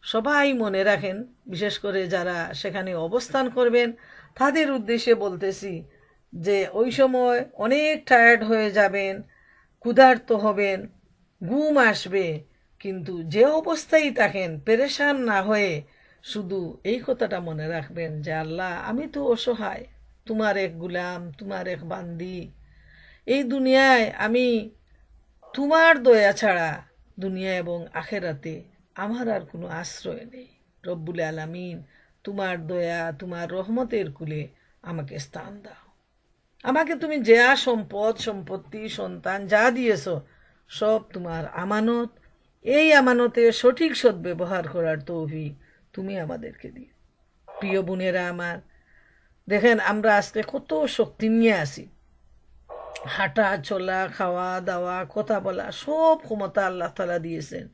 সবাই মনে রাখেন, বিশেষ করে যারা সেখানে অবস্থান করবেন, তাদের উদ্দেশ্যে বলতেছি যে ওই সময় অনেক টায়ার্ড হয়ে যাবেন, ক্ষুধার্ত হবেন, ঘুম আসবে কিন্তু যে অবস্থায় থাকেন, পেরেশান না হয়ে শুধু এই কথাটা মনে রাখবেন যে, আল্লাহ, আমি তো অসহায়। তোমার এক গুলাম, তোমার এক বান্দি। এই দুনিয়ায় আমি তোমার দয়া ছাড়া দুনিয়া এবং আখেরাতে আমার আর কোনো আশ্রয় নেই। রব্বুল আলামিন তোমার দয়া, তোমার রহমতের কুলে আমাকে স্থান দাও। আমাকে তুমি যা সম্পদ, সম্পত্তি, সন্তান যা দিয়েছ, সব তোমার আমানত এই আমানতে সঠিক সদ্ব্যবহার করার তৌফিক তুমি আমাদেরকে দিও। প্রিয় বোনেরা আমার, দেখেন আমরা আজকে কত শক্তি নিয়ে আসি। হাঁটা, চলা, খাওয়া, দাওয়া, কথা বলা, সব ক্ষমতা আল্লাহ তালা দিয়েছেন।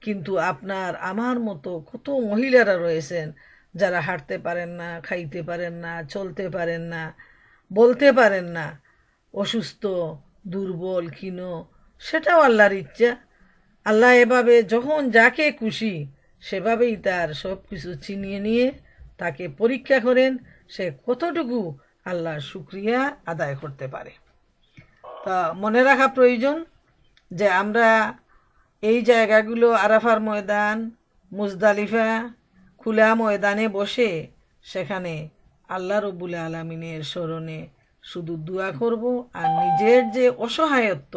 কিন্তু আপনার, আমার মতো কত মহিলারা রয়েছেন যারা হাঁটতে পারেন না, খাইতে পারেন না, চলতে পারেন না, বলতে পারেন না, অসুস্থ, দুর্বল, ক্ষীণ, সেটাও আল্লাহর ইচ্ছা। আল্লাহ এভাবে যখন যাকে খুশি সেভাবেই তার সব কিছু চিনিয়ে নিয়ে তাকে পরীক্ষা করেন, সে কতটুকু আল্লাহর শুক্রিয়া আদায় করতে পারে। তা মনে রাখা প্রয়োজন যে আমরা এই জায়গাগুলো আরাফার ময়দান, মুজদালিফা খোলা ময়দানে বসে সেখানে আল্লাহ রবুল আলমিনের স্মরণে শুধু দোয়া করব আর নিজের যে অসহায়ত্ব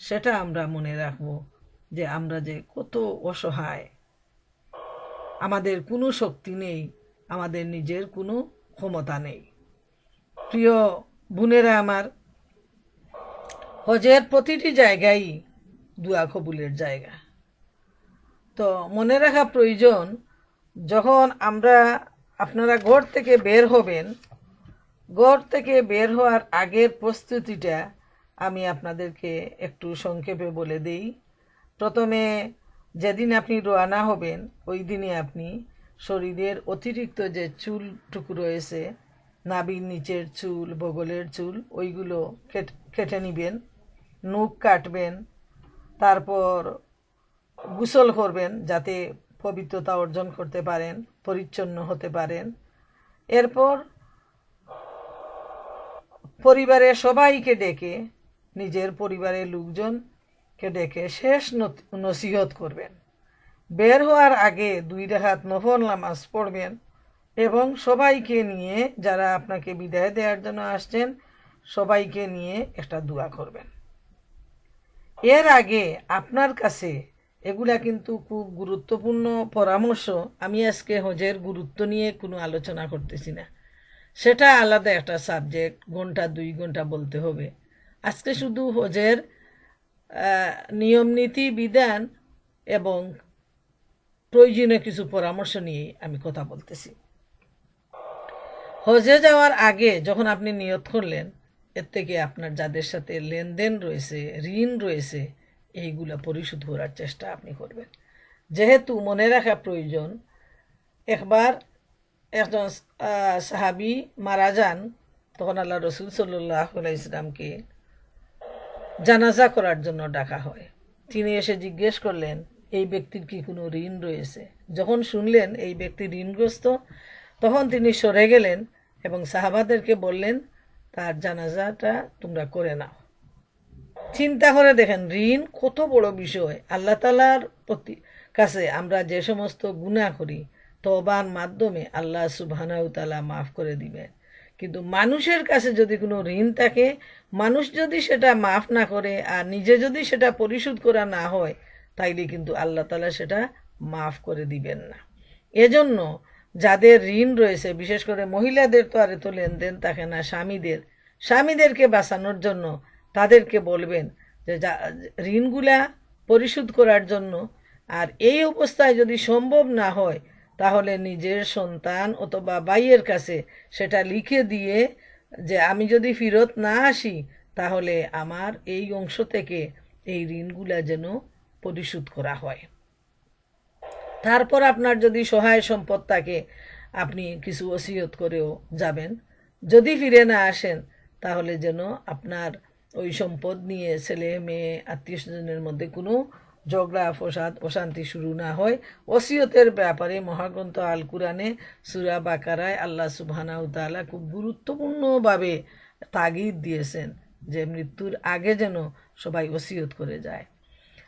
সেটা আমরা মনে রাখব। যে আমরা যে কত অসহায়। আমাদের কোনো শক্তি নেই, আমাদের নিজের কোনো ক্ষমতা নেই। প্রিয় বোনেরা আমার, হজের প্রতিটি জায়গায় দুয়া কবুলের জায়গা। তো মনে রাখা প্রয়োজন, যখন আমরা আপনারা ঘর থেকে বের হবেন, ঘর থেকে বের হওয়ার আগের প্রস্তুতিটা আমি আপনাদেরকে একটু সংক্ষেপে বলে দেই। প্রথমে যেদিন আপনি রওনা হবেন ওই দিনে আপনি শরীরের অতিরিক্ত যে চুলটুকু রয়েছে নাবির নিচের চুল বগলের চুল, ওইগুলো কেটে নেবেন, নখ কাটবেন, তারপর গোসল করবেন যাতে পবিত্রতা অর্জন করতে পারেন, পরিচ্ছন্ন হতে পারেন। এরপর পরিবারের সবাইকে ডেকে নিজের পরিবারের লোকজনকে ডেকে শেষ নসিহত করবেন। বের হওয়ার আগে দুই রাহাত নফল নামাজ পড়বেন এবং সবাইকে নিয়ে যারা আপনাকে বিদায় দেওয়ার জন্য আসছেন, সবাইকে নিয়ে একটা দোয়া করবেন। এর আগে আপনার কাছে এগুলা কিন্তু খুব গুরুত্বপূর্ণ পরামর্শ আমি আজকে হজের গুরুত্ব নিয়ে কোনো আলোচনা করতেছি না। সেটা আলাদা একটা সাবজেক্ট ঘণ্টা দুই ঘণ্টা বলতে হবে। আজকে শুধু হজের আহ, নিয়ম নীতি বিধান এবং প্রয়োজনীয় কিছু পরামর্শ নিয়ে আমি কথা বলতেছি। হজে যাওয়ার আগে যখন আপনি নিয়ত করলেন এর থেকে আপনার যাদের সাথে লেনদেন রয়েছে ঋণ রয়েছে এইগুলা পরিশোধ করার চেষ্টা আপনি করবেন। যেহেতু মনে রাখা প্রয়োজন একবার একজন সাহাবি মারা যান তখন আল্লাহ রসুল সাল্লাহ ইসলামকে জানাজা করার জন্য ডাকা হয়। তিনি এসে জিজ্ঞেস করলেন, এই ব্যক্তির কি কোনো ঋণ রয়েছে? যখন শুনলেন এই ব্যক্তি ঋণগ্রস্ত, তখন তিনি সরে গেলেন এবং সাহাবাদেরকে বললেন, তার জানাজাটা তোমরা করে নাও। চিন্তা করে দেখেন, ঋণ কত বড় বিষয়। আল্লাহ তালার প্রতি কাছে আমরা যে সমস্ত গুণা করি তবার মাধ্যমে আল্লাহ সুবহানাহু তাআলা মাফ করে দিবেন। কিন্তু মানুষের কাছে যদি কোনো ঋণ থাকে, মানুষ যদি সেটা মাফ না করে আর নিজে যদি সেটা পরিশোধ করা না হয়, তাইলে কিন্তু আল্লাহ তালা সেটা মাফ করে দিবেন না। এজন্য যাদের ঋণ রয়েছে, বিশেষ করে মহিলাদের তো আর এত লেনদেন থাকে না, স্বামীদের, স্বামীদেরকে বাঁচানোর জন্য তাদেরকে বলবেন যে যা, ঋণগুলা পরিশোধ করার জন্য। আর এই অবস্থায় যদি সম্ভব না হয় তাহলে নিজের সন্তান অথবা বাইয়ের কাছে সেটা লিখে দিয়ে যে আমি যদি ফেরত না আসি, তাহলে আমার এই অংশ থেকে এই ঋণগুলা যেন পরিশোধ করা হয়। তারপর আপনার যদি সহায় সম্পদ থাকে, আপনি কিছু ওসিয়ত করেও যাবেন। যদি ফিরে না আসেন, তাহলে যেন আপনার ওই সম্পদ নিয়ে ছেলে, মেয়ে আত্মীয় স্বজনের মধ্যে কোনো ঝগড়া ফসাদ অশান্তি শুরু না হয়। ওসিয়তের ব্যাপারে মহাগ্রন্থ আল কুরআনে সুরা বাকারায় আল্লাহ সুবহানাহু তাআলা খুব গুরুত্বপূর্ণভাবে তাগিদ দিয়েছেন যে মৃত্যুর আগে যেন সবাই ওসিয়ত করে যায়।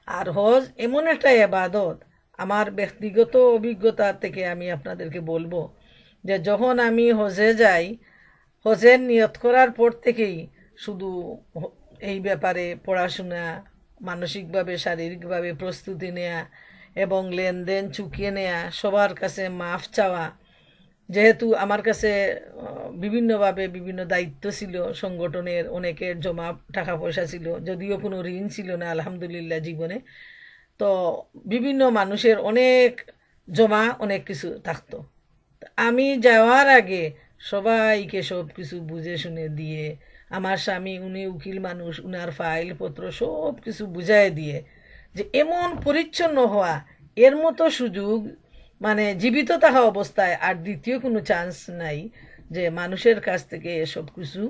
আর হজ এমন একটা এবাদত আমার ব্যক্তিগত অভিজ্ঞতা থেকে আমি আপনাদেরকে বলব যে যখন আমি হজে যাই, হজের নিয়ত করার পর থেকেই শুধু এই ব্যাপারে পড়াশোনা মানসিকভাবে, শারীরিকভাবে প্রস্তুতি নেয়া এবং লেনদেন চুকিয়ে নেয়া, সবার কাছে মাফ চাওয়া। যেহেতু আমার কাছে বিভিন্নভাবে বিভিন্ন দায়িত্ব ছিল, সংগঠনের অনেকের জমা টাকা পয়সা ছিল, যদিও কোনো ঋণ ছিল না আলহামদুলিল্লাহ জীবনে। তো বিভিন্ন মানুষের অনেক জমা, অনেক কিছু থাকতো। আমি যাওয়ার আগে সবাইকে সব কিছু বুঝে শুনে দিয়ে, আমার স্বামী, উনি উকিল মানুষ, উনার ফাইল পত্র সব কিছু বুঝাই দিয়ে, যে এমন পরিচ্ছন্ন হওয়া, এর মতো সুযোগ মানে জীবিত থাকা অবস্থায় আর দ্বিতীয় কোনো চান্স নাই যে মানুষের কাছ থেকে এসব কিছু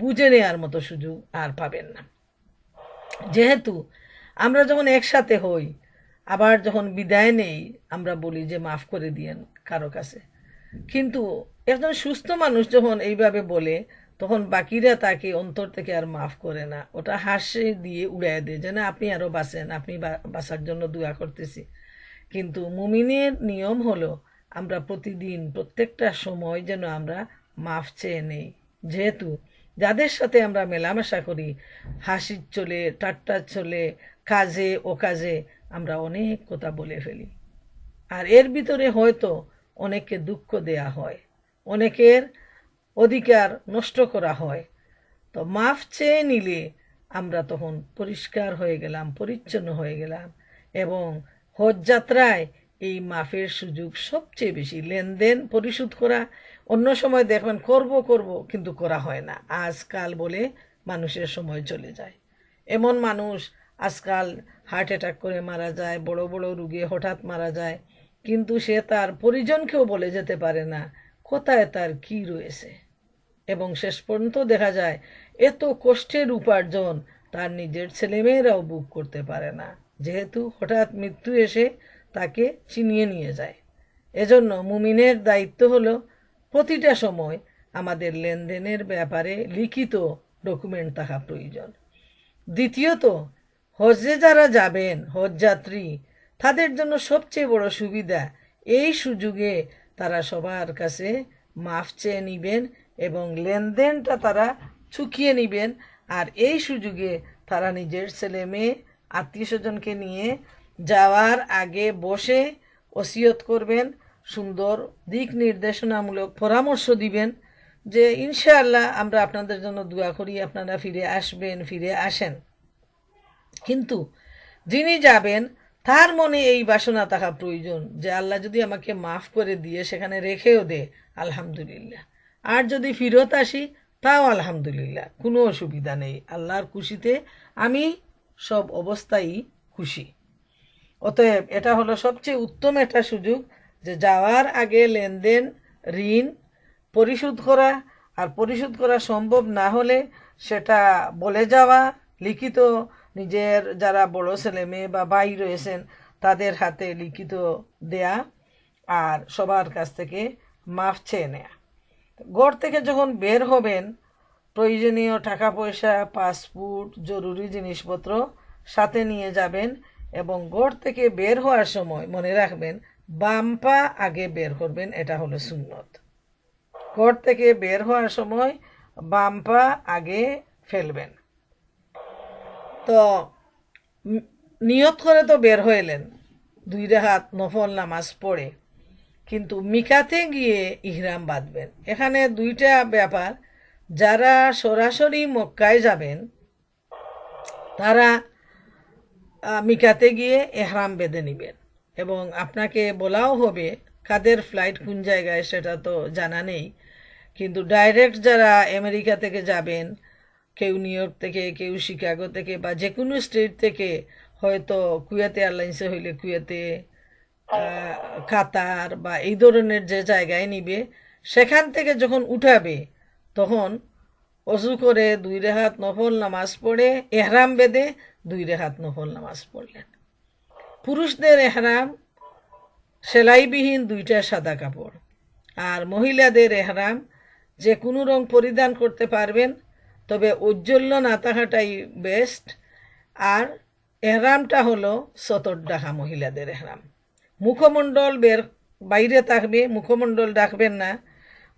বুঝে নেওয়ার মতো সুযোগ আর পাবেন না। যেহেতু আমরা যখন একসাথে হই, আবার যখন বিদায় নেই, আমরা বলি যে মাফ করে দিয়েন কারও কাছে। কিন্তু একজন সুস্থ মানুষ যখন এইভাবে বলে, তখন বাকিরা তাকে অন্তর থেকে আর মাফ করে না। ওটা হাসে দিয়ে উড়াই দেয় যে, না, আপনি আরও বাঁচেন, আপনি বাঁচার জন্য দোয়া করতেছি। কিন্তু মুমিনের নিয়ম হলো, আমরা প্রতিদিন প্রত্যেকটা সময় যেন আমরা মাফ চেয়ে নেই। যেহেতু যাদের সাথে আমরা মেলামেশা করি, হাসির চলে, ঠাট্টার চলে, কাজে ও কাজে আমরা অনেক কথা বলে ফেলি। আর এর ভিতরে হয়তো অনেককে দুঃখ দেয়া হয়, অনেকের অধিকার নষ্ট করা হয়। তো মাফ চেয়ে নিলে আমরা তখন পরিষ্কার হয়ে গেলাম, পরিচ্ছন্ন হয়ে গেলাম এবং হজ যাত্রায় এই মাফের সুযোগ সবচেয়ে বেশি লেনদেন, পরিশোধ করা, অন্য সময় দেখবেন করব করব কিন্তু করা হয় না। আজকাল বলে মানুষের সময় চলে যায়। এমন মানুষ আজকাল হার্ট অ্যাটাক করে মারা যায়, বড় বড় রুগী হঠাৎ মারা যায়। কিন্তু সে তার পরিজনকেও বলে যেতে পারে না। কোথায় তার কি রয়েছে? এবং শেষ পর্যন্ত দেখা যায়, এত কষ্টের উপার্জন তার নিজের ছেলেমেয়েরাও বুক করতে পারে না। যেহেতু হঠাৎ মৃত্যু এসে তাকে চিনিয়ে নিয়ে যায়। এজন্য মুমিনের দায়িত্ব হলো, প্রতিটা সময় আমাদের লেনদেনের ব্যাপারে লিখিত ডকুমেন্ট থাকা প্রয়োজন। দ্বিতীয়ত হজে যারা যাবেন হজযাত্রী তাদের জন্য সবচেয়ে বড় সুবিধা, এই সুযোগে তারা সবার কাছে মাফ চেয়ে নিবেন এবং লেনদেনটা তারা চুকিয়ে নিবেন। আর এই সুযোগে তারা নিজের ছেলে মেয়ে, আত্মীয় স্বজনকে নিয়ে যাওয়ার আগে বসে ওসিয়ত করবেন, সুন্দর দিক নির্দেশনামূলক পরামর্শ দিবেন যে, ইনশাআল্লাহ আমরা আপনাদের জন্য দোয়া করি, আপনারা ফিরে আসবেন, ফিরে আসেন। কিন্তু যিনি যাবেন তার মনে এই বাসনা থাকা প্রয়োজন যে আল্লাহ যদি আমাকে মাফ করে দিয়ে সেখানে রেখেও দে, আলহামদুলিল্লাহ। আর যদি ফিরত আসি, তাও আলহামদুলিল্লাহ, কোনো অসুবিধা নেই। আল্লাহর খুশিতে আমি সব অবস্থায় খুশি। অতএব এটা হলো সবচেয়ে উত্তম একটা সুযোগ যে যাওয়ার আগে লেনদেন, ঋণ পরিশোধ করা, আর পরিশোধ করা সম্ভব না হলে সেটা বলে যাওয়া, লিখিত নিজের যারা বড় ছেলে মেয়ে বা ভাই রয়েছেন, তাদের হাতে লিখিত দেয়া আর সবার কাছ থেকে মাফ চেয়ে নেয়া। ঘর থেকে যখন বের হবেন, প্রয়োজনীয় টাকা পয়সা, পাসপোর্ট, জরুরি জিনিসপত্র সাথে নিয়ে যাবেন এবং ঘর থেকে বের হওয়ার সময় মনে রাখবেন, বাম পা আগে বের করবেন, এটা হলো সুন্নত। ঘর থেকে বের হওয়ার সময় বাম পা আগে ফেলবেন। তো নিয়ত করে তো বের হইলেন। দুই রেখাত নফল নামাজ পড়ে। কিন্তু মিকাতে গিয়ে ইহরাম বাঁধবেন। এখানে দুইটা ব্যাপার। যারা সরাসরি মক্কায় যাবেন, তারা মিকাতে গিয়ে এহরাম বেঁধে নেবেন। এবং আপনাকে বলাও হবে, কাদের ফ্লাইট কোন জায়গায় সেটা তো জানা নেই। কিন্তু ডাইরেক্ট যারা আমেরিকা থেকে যাবেন কেউ নিউ ইয়র্ক থেকে, কেউ শিকাগো থেকে বা যে কোনো স্টেট থেকে হয়তো কুয়েতে এয়ারলাইন্সে হইলে কুয়েতে কাতার বা এই ধরনের যে জায়গায় নিবে, সেখান থেকে যখন উঠাবে, তখন অজু করে দুই রেহাত নফল নামাজ পড়ে, এহরাম বেঁধে দুই রেহাত নফল নামাজ পড়লেন। পুরুষদের এহরাম, সেলাইবিহীন দুইটা সাদা কাপড়। আর মহিলাদের এহরাম, যে কোনো রং পরিধান করতে পারবেন তবে উজ্জ্বল্য না থাকাটাই বেস্ট। আর এহরামটা হলো সতর ডাকা মহিলাদের এহরাম। মুখমণ্ডল বের, বাইরে থাকবে, মুখমণ্ডল ডাকবেন না।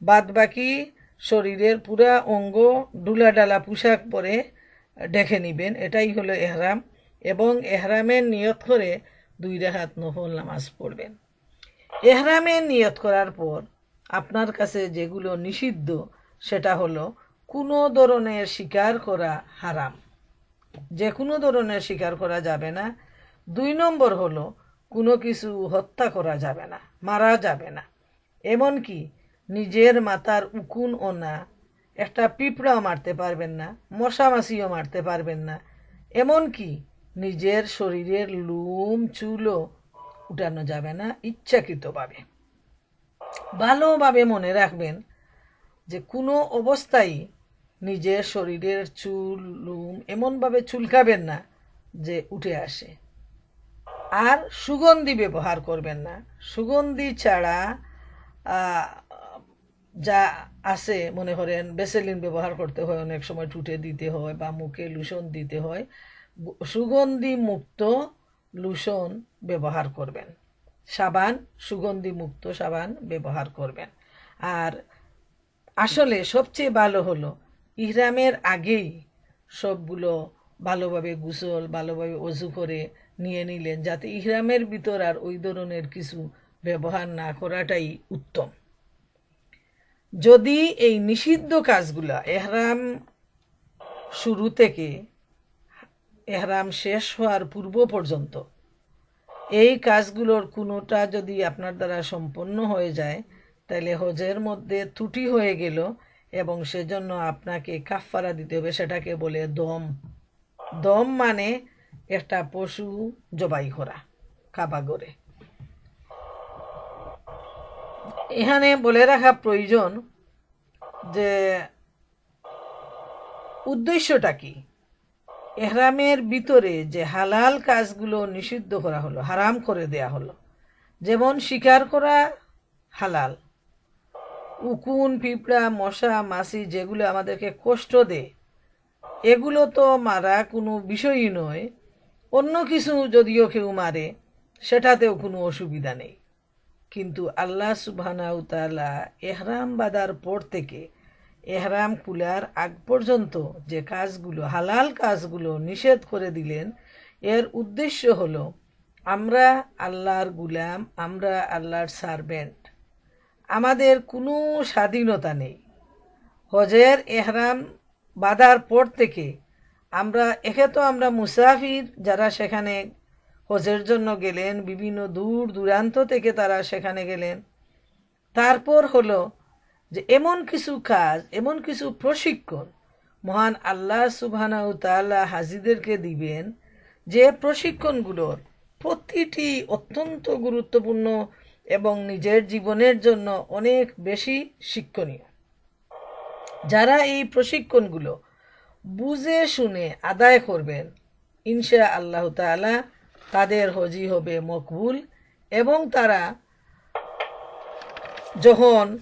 বাদ বাকি শরীরের পুরা অঙ্গ ডুলাডালা পোশাক পরে ডেকে নিবেন। এটাই হলো এহরাম। এবং এহরামের নিয়ত করে দুই রেখাত নফল নামাজ পড়বেন। এহরামের নিয়ত করার পর আপনার কাছে যেগুলো নিষিদ্ধ, সেটা হলো কোনো ধরনের শিকার করা হারাম। যে কোনো ধরনের শিকার করা যাবে না। দুই নম্বর হলো, কোনো কিছু হত্যা করা যাবে না, মারা যাবে না। এমনকি নিজের মাথার উকুন ও না, একটা পিঁপড়াও মারতে পারবেন না মশা মাছিও মারতে পারবেন না। এমনকি নিজের শরীরের লুম, চুলও উঠানো যাবে না ইচ্ছাকৃতভাবে। ভালোভাবে মনে রাখবেন যে কোনো অবস্থায় নিজের শরীরের চুল, লুম এমনভাবে চুলকাবেন না যে উঠে আসে। আর সুগন্ধি ব্যবহার করবেন না। সুগন্ধি ছাড়া যা আছে, মনে করেন বেসেলিন ব্যবহার করতে হয়, অনেক সময় টুটে দিতে হয় বা মুখে লুসন দিতে হয়। সুগন্ধি মুক্ত লুসন ব্যবহার করবেন। সাবান, সুগন্ধি মুক্ত সাবান ব্যবহার করবেন। আর আসলে সবচেয়ে ভালো হলো ইহরামের আগেই সবগুলো ভালোভাবে গোসল, ভালোভাবে অজু করে নিয়ে নিলেন যাতে ইহরামের ভিতর আর ওই ধরনের কিছু ব্যবহার না করাটাই উত্তম। যদি এই নিষিদ্ধ কাজগুলা এহরাম শুরু থেকে এহরাম শেষ হওয়ার পূর্ব পর্যন্ত এই কাজগুলোর কোনোটা যদি আপনার দ্বারা সম্পন্ন হয়ে যায়, তাহলে হজের মধ্যে ত্রুটি হয়ে গেল এবং সেজন্য আপনাকে কাফফারা দিতে হবে, সেটাকে বলে দম। দম মানে একটা পশু জবাই করা কাবাগরে এখানে বলে রাখা প্রয়োজন যে উদ্দেশ্যটা কি? এহরামের ভিতরে যে হালাল কাজগুলো নিষিদ্ধ করা হলো, হারাম করে দেয়া হলো, যেমন শিকার করা হালাল উকুন, পিঁপড়া, মশা, মাছি যেগুলো আমাদেরকে কষ্ট দেয়, এগুলো তো মারা কোনো বিষয়ই নয়। অন্য কিছু যদিও কেউ মারে, সেটাতেও কোনো অসুবিধা নেই। কিন্তু আল্লাহ সুবহানাউতালা এহরাম বাদার পর থেকে, এহরাম কুলার আগ পর্যন্ত যে কাজগুলো, হালাল কাজগুলো নিষেধ করে দিলেন, এর উদ্দেশ্য হলো, আমরা আল্লাহর গুলাম, আমরা আল্লাহর সার্ভেন্ট আমাদের কোনো স্বাধীনতা নেই। হজের এহরাম বাঁধার পর থেকে আমরা, একে তো আমরা মুসাফির যারা সেখানে হজের জন্য গেলেন, বিভিন্ন দূর দূরান্ত থেকে তারা সেখানে গেলেন। তারপর হলো যে এমন কিছু কাজ, এমন কিছু প্রশিক্ষণ মহান আল্লাহ সুবহানাহু তাআলা হাজিদেরকে দিবেন, যে প্রশিক্ষণগুলোর প্রতিটি অত্যন্ত গুরুত্বপূর্ণ এবং নিজের জীবনের জন্য অনেক বেশি শিক্ষণীয়। যারা এই প্রশিক্ষণগুলো বুঝে শুনে আদায় করবেন ইনশা আল্লাহ তাআলা তাদের হজি হবে মকবুল এবং তারা যখন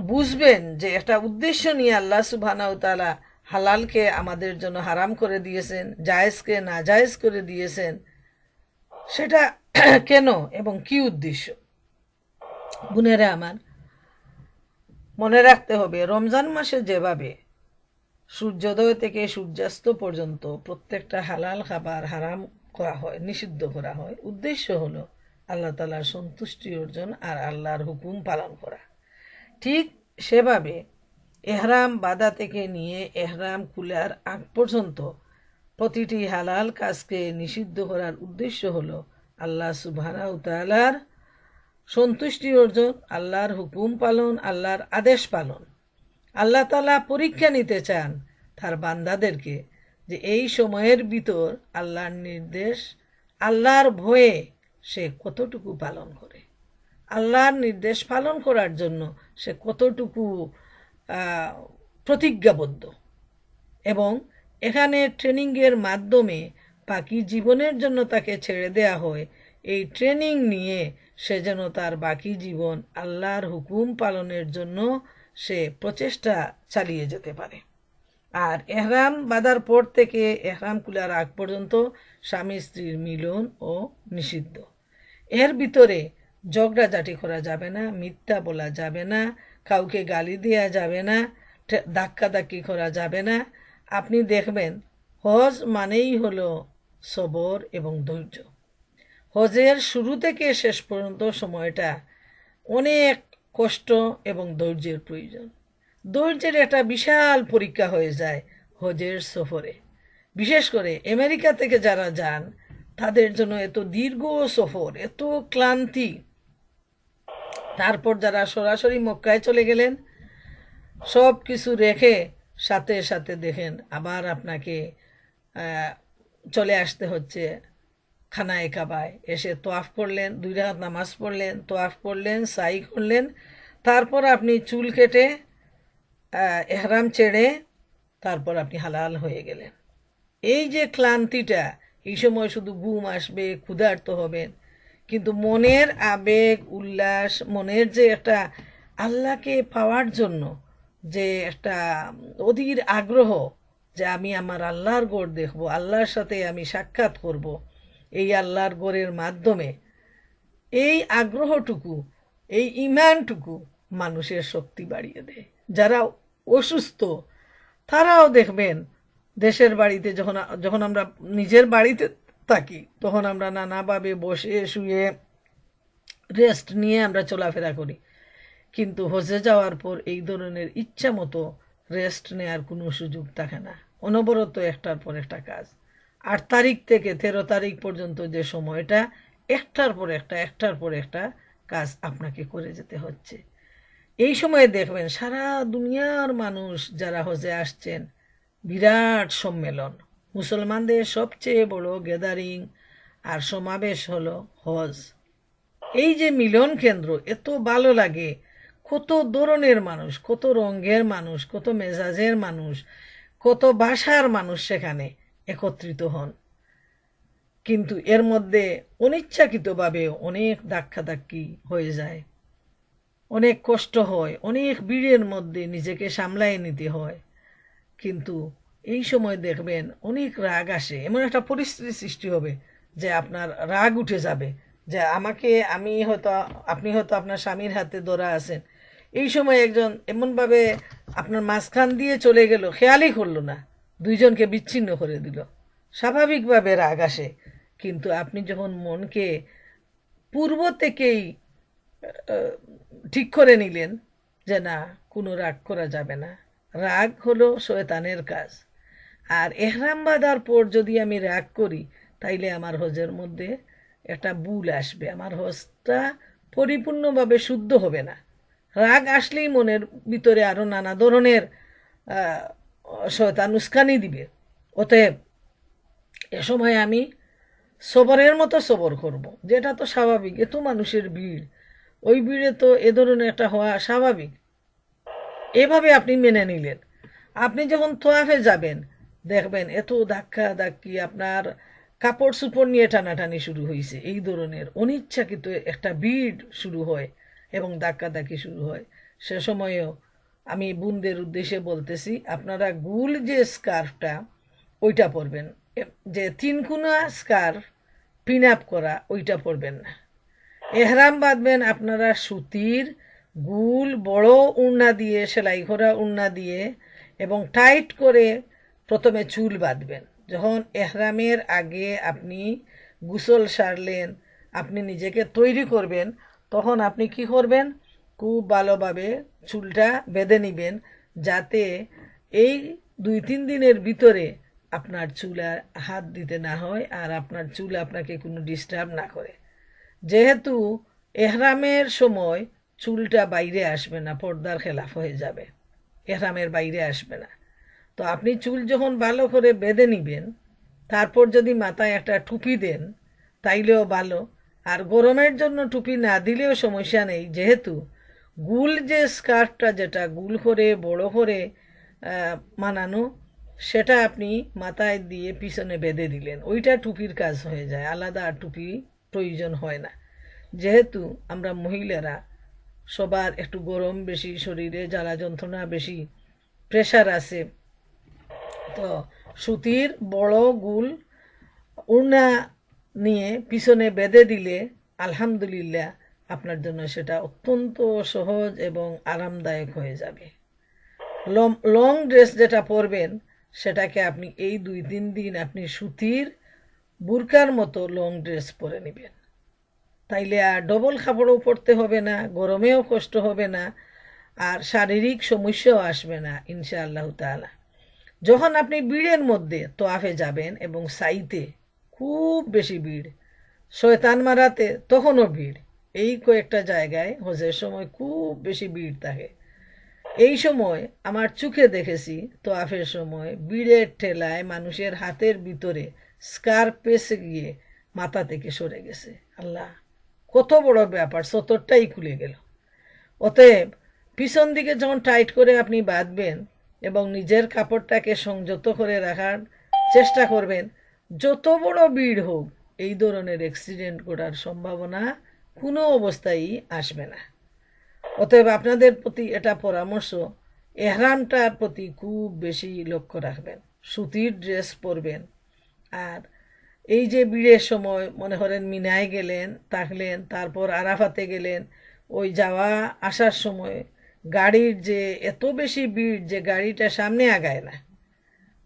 বুঝবেন যে একটা উদ্দেশ্য নিয়ে আল্লাহ সুবহানাহু তাআলা হালালকে আমাদের জন্য হারাম করে দিয়েছেন, জায়েজকে না জায়েজ করে দিয়েছেন, সেটা (coughs) কেন এবং কি উদ্দেশ্য? বোনেরা আমার, মনে রাখতে হবে, রমজান মাসে যেভাবে সূর্যোদয় থেকে সূর্যাস্ত পর্যন্ত প্রত্যেকটা হালাল খাবার হারাম করা হয়, নিষিদ্ধ করা হয়, উদ্দেশ্য হলো আল্লাহ তালার সন্তুষ্টি অর্জন আর আল্লাহর হুকুম পালন করা। ঠিক সেভাবে এহরাম বাধা থেকে নিয়ে এহরাম খুলার আগ পর্যন্ত প্রতিটি হালাল কাজকে নিষিদ্ধ করার উদ্দেশ্য হলো আল্লাহ সুবহানা তালার সন্তুষ্টি অর্জন, আল্লাহর হুকুম পালন, আল্লাহর আদেশ পালন। আল্লাহ তালা পরীক্ষা নিতে চান তার বান্দাদেরকে যে এই সময়ের ভিতর আল্লাহর নির্দেশ, আল্লাহর ভয়ে সে কতটুকু পালন করে। আল্লাহর নির্দেশ পালন করার জন্য সে কতটুকু প্রতিজ্ঞাবদ্ধ। এবং এখানে ট্রেনিংয়ের মাধ্যমে বাকি জীবনের জন্য তাকে ছেড়ে দেয়া হয়। এই ট্রেনিং নিয়ে সে যেন তার বাকি জীবন আল্লাহর হুকুম পালনের জন্য সে প্রচেষ্টা চালিয়ে যেতে পারে। আর এহরাম বাঁধার পর থেকে এহরাম কুলার আগ পর্যন্ত স্বামী, স্ত্রীর মিলন ও নিষিদ্ধ। এর ভিতরে ঝগড়াঝাটি করা যাবে না, মিথ্যা বলা যাবে না, কাউকে গালি দেওয়া যাবে না ধাক্কাধাক্কি করা যাবে না। আপনি দেখবেন, হজ মানেই হলো সবর এবং ধৈর্য। হজের শুরু থেকে শেষ পর্যন্ত সময়টা অনেক কষ্ট এবং ধৈর্যের প্রয়োজন। ধৈর্যের একটা বিশাল পরীক্ষা হয়ে যায় হজের সফরে। বিশেষ করে আমেরিকা থেকে যারা যান, তাদের জন্য এত দীর্ঘ সফর, এত ক্লান্তি। তারপর যারা সরাসরি মক্কায় চলে গেলেন সব কিছু রেখে সাথে সাথে দেখেন, আবার আপনাকে চলে আসতে হচ্ছে। খানায় কাবায়। এসে তোয়াফ করলেন, দুই রাত নামাজ পড়লেন, তোয়াফ করলেন, সাই করলেন। তারপর আপনি চুল কেটে এহরাম চেড়ে তারপর আপনি হালাল হয়ে গেলেন। এই যে ক্লান্তিটা, এই সময় শুধু ঘুম আসবে, ক্ষুধার্ত হবেন। কিন্তু মনের আবেগ, উল্লাস, মনের যে একটা আল্লাহকে পাওয়ার জন্য যে একটা অধীর আগ্রহ যে আমি আমার আল্লাহর গড় দেখব, আল্লাহর সাথে আমি সাক্ষাৎ করব এই আল্লাহর গড়ের মাধ্যমে। এই আগ্রহটুকু, এই ইমানটুকু মানুষের শক্তি বাড়িয়ে দেয়। যারা অসুস্থ, তারাও দেখবেন দেশের বাড়িতে যখন যখন আমরা নিজের বাড়িতে থাকি, তখন আমরা নানাভাবে বসে শুয়ে রেস্ট নিয়ে আমরা চলাফেরা করি। কিন্তু হজে যাওয়ার পর এই ধরনের ইচ্ছা মতো রেস্ট নেওয়ার কোনো সুযোগ থাকে না। অনবরত একটার পর একটা কাজ। আট তারিখ থেকে তেরো তারিখ পর্যন্ত যে সময়টা, একটার পর একটা, একটার পর একটা কাজ আপনাকে করে যেতে হচ্ছে। এই সময়ে দেখবেন সারা দুনিয়ার মানুষ যারা হজে আসছেন, বিরাট সম্মেলন। মুসলমানদের সবচেয়ে বড় গ্যাদারিং আর সমাবেশ হলো হজ। এই যে মিলন কেন্দ্র, এত ভালো লাগে। কত ধরনের মানুষ, কত রঙের মানুষ, কত মেজাজের মানুষ কত ভাষার মানুষ সেখানে একত্রিত হন। কিন্তু এর মধ্যে অনিচ্ছাকৃতভাবে অনেক ধাক্কাধাক্কি হয়ে যায়। অনেক কষ্ট হয়, অনেক ভিড়ের মধ্যে নিজেকে সামলায় নিতে হয়। কিন্তু এই সময় দেখবেন অনেক রাগ আসে, এমন একটা পরিস্থিতি সৃষ্টি হবে যে আপনার রাগ উঠে যাবে যে আমাকে, আমি হয়তো, আপনি হয়তো আপনার স্বামীর হাতে ধরা আছেন এই সময় একজন এমনভাবে আপনার মাঝখান দিয়ে চলে গেল, খেয়ালই করল না। দুইজনকে বিচ্ছিন্ন করে দিল। স্বাভাবিকভাবে রাগ আসে, কিন্তু আপনি যখন মনকে পূর্ব থেকেই ঠিক করে নিলেন যে না, কোনো রাগ করা যাবে না। রাগ হলো শয়তানের কাজ। আর এহরাম বাঁধার পর যদি আমি রাগ করি, তাইলে আমার হজের মধ্যে একটা ভুল আসবে। আমার হজটা পরিপূর্ণভাবে শুদ্ধ হবে না। রাগ আসলেই মনের ভিতরে আরও নানা ধরনের শয়তান উস্কানি দিবে। অতএব এ সময় আমি সবরের মতো সবর করব। যেটা তো স্বাভাবিক। এত মানুষের ভিড়, ওই ভিড়ে তো এ ধরনের একটা হওয়া স্বাভাবিক। এভাবে আপনি মেনে নিলেন। আপনি যখন তোয়াফে যাবেন, দেখবেন এত ধাক্কা ধাক্কি, আপনার কাপড় সুপড় নিয়ে টানাটানি শুরু হয়েছে এই ধরনের অনিচ্ছাকৃত একটা ভিড় শুরু হয়। এবং ধাক্কা ধাক্কি শুরু হয়। সে সময়েও আমি বোনদের উদ্দেশ্যে বলতেছি, আপনারা গুল যে স্কার্ফটা, ওইটা পরবেন। যে তিনকুনা স্কার্ফ পিন আপ করা, ওইটা পরবেন না। এহরাম বাঁধবেন আপনারা সুতির, গুল, বড় উড়না দিয়ে, সেলাই করা উড়না দিয়ে এবং টাইট করে প্রথমে চুল বাঁধবেন। যখন এহরামের আগে আপনি গুসল সারলেন, আপনি নিজেকে তৈরি করবেন তখন আপনি কি করবেন? খুব ভালোভাবে চুলটা বেঁধে নিবেন, যাতে এই দুই তিন দিনের ভিতরে আপনার চুল আর হাত দিতে না হয় আর আপনার চুল আপনাকে কোনো ডিস্টার্ব না করে। যেহেতু এহরামের সময় চুলটা বাইরে আসবে না, পর্দার খেলাফ হয়ে যাবে। এহরামের বাইরে আসবে না। তো আপনি চুল যখন ভালো করে বেঁধে নিবেন, তারপর যদি মাথায় একটা টুপি দেন, তাইলেও ভালো। আর গরমের জন্য টুপি না দিলেও সমস্যা নেই, যেহেতু গুল যে স্কার্ফটা যেটা গুল করে, বড় করে মানানো, সেটা আপনি মাথায় দিয়ে পিছনে বেঁধে দিলেন। ওইটা টুপির কাজ হয়ে যায়, আলাদা আর টুপি প্রয়োজন হয় না। যেহেতু আমরা মহিলারা সবার একটু গরম বেশি, শরীরে জ্বালা যন্ত্রণা বেশি, প্রেশার আছে, তো সুতির বড় গুল উড়না নিয়ে পিছনে বেঁধে দিলে, আলহামদুলিল্লাহ, আপনার জন্য সেটা অত্যন্ত সহজ এবং আরামদায়ক হয়ে যাবে। লং ড্রেস যেটা পরবেন, সেটাকে আপনি এই দুই, তিন দিন আপনি সুতির বুরকার মতো লং ড্রেস পরে নেবেন। তাইলে আর ডবল কাপড়ও পরতে হবে না, গরমেও কষ্ট হবে না, আর শারীরিক সমস্যাও আসবে না ইনশা আল্লাহ তাআলা। যখন আপনি ভিড়ের মধ্যে তোয়াফে যাবেন এবং সাইতে খুব বেশি ভিড়। শয়তান মারাতে তখনও ভিড়। এই কয়েকটা জায়গায় হজের সময় খুব বেশি ভিড় থাকে। এই সময় আমার চোখে দেখেছি তোয়াফের সময় ভিড়ের ঠেলায় মানুষের হাতের ভিতরে স্কার পেসে গিয়ে মাথা থেকে সরে গেছে। আল্লাহ, কত বড় ব্যাপার, সতরটাই খুলে গেল। অতএব পিছন দিকে যখন টাইট করে আপনি বাঁধবেন এবং নিজের কাপড়টাকে সংযত করে রাখার চেষ্টা করবেন যত বড় ভিড় হোক, এই ধরনের অ্যাক্সিডেন্ট করার সম্ভাবনা কোনো অবস্থায় আসবে না। অতএব আপনাদের প্রতি এটা পরামর্শ এহরামটার প্রতি খুব বেশি লক্ষ্য রাখবেন। সুতির ড্রেস পরবেন। আর এই যে ভিড়ের সময় মনে করেন মিনায় গেলেন, থাকলেন, তারপর আরাফাতে গেলেন, ওই যাওয়া, আসার সময় গাড়ির যে এত বেশি ভিড় যে গাড়িটা সামনে আগায় না।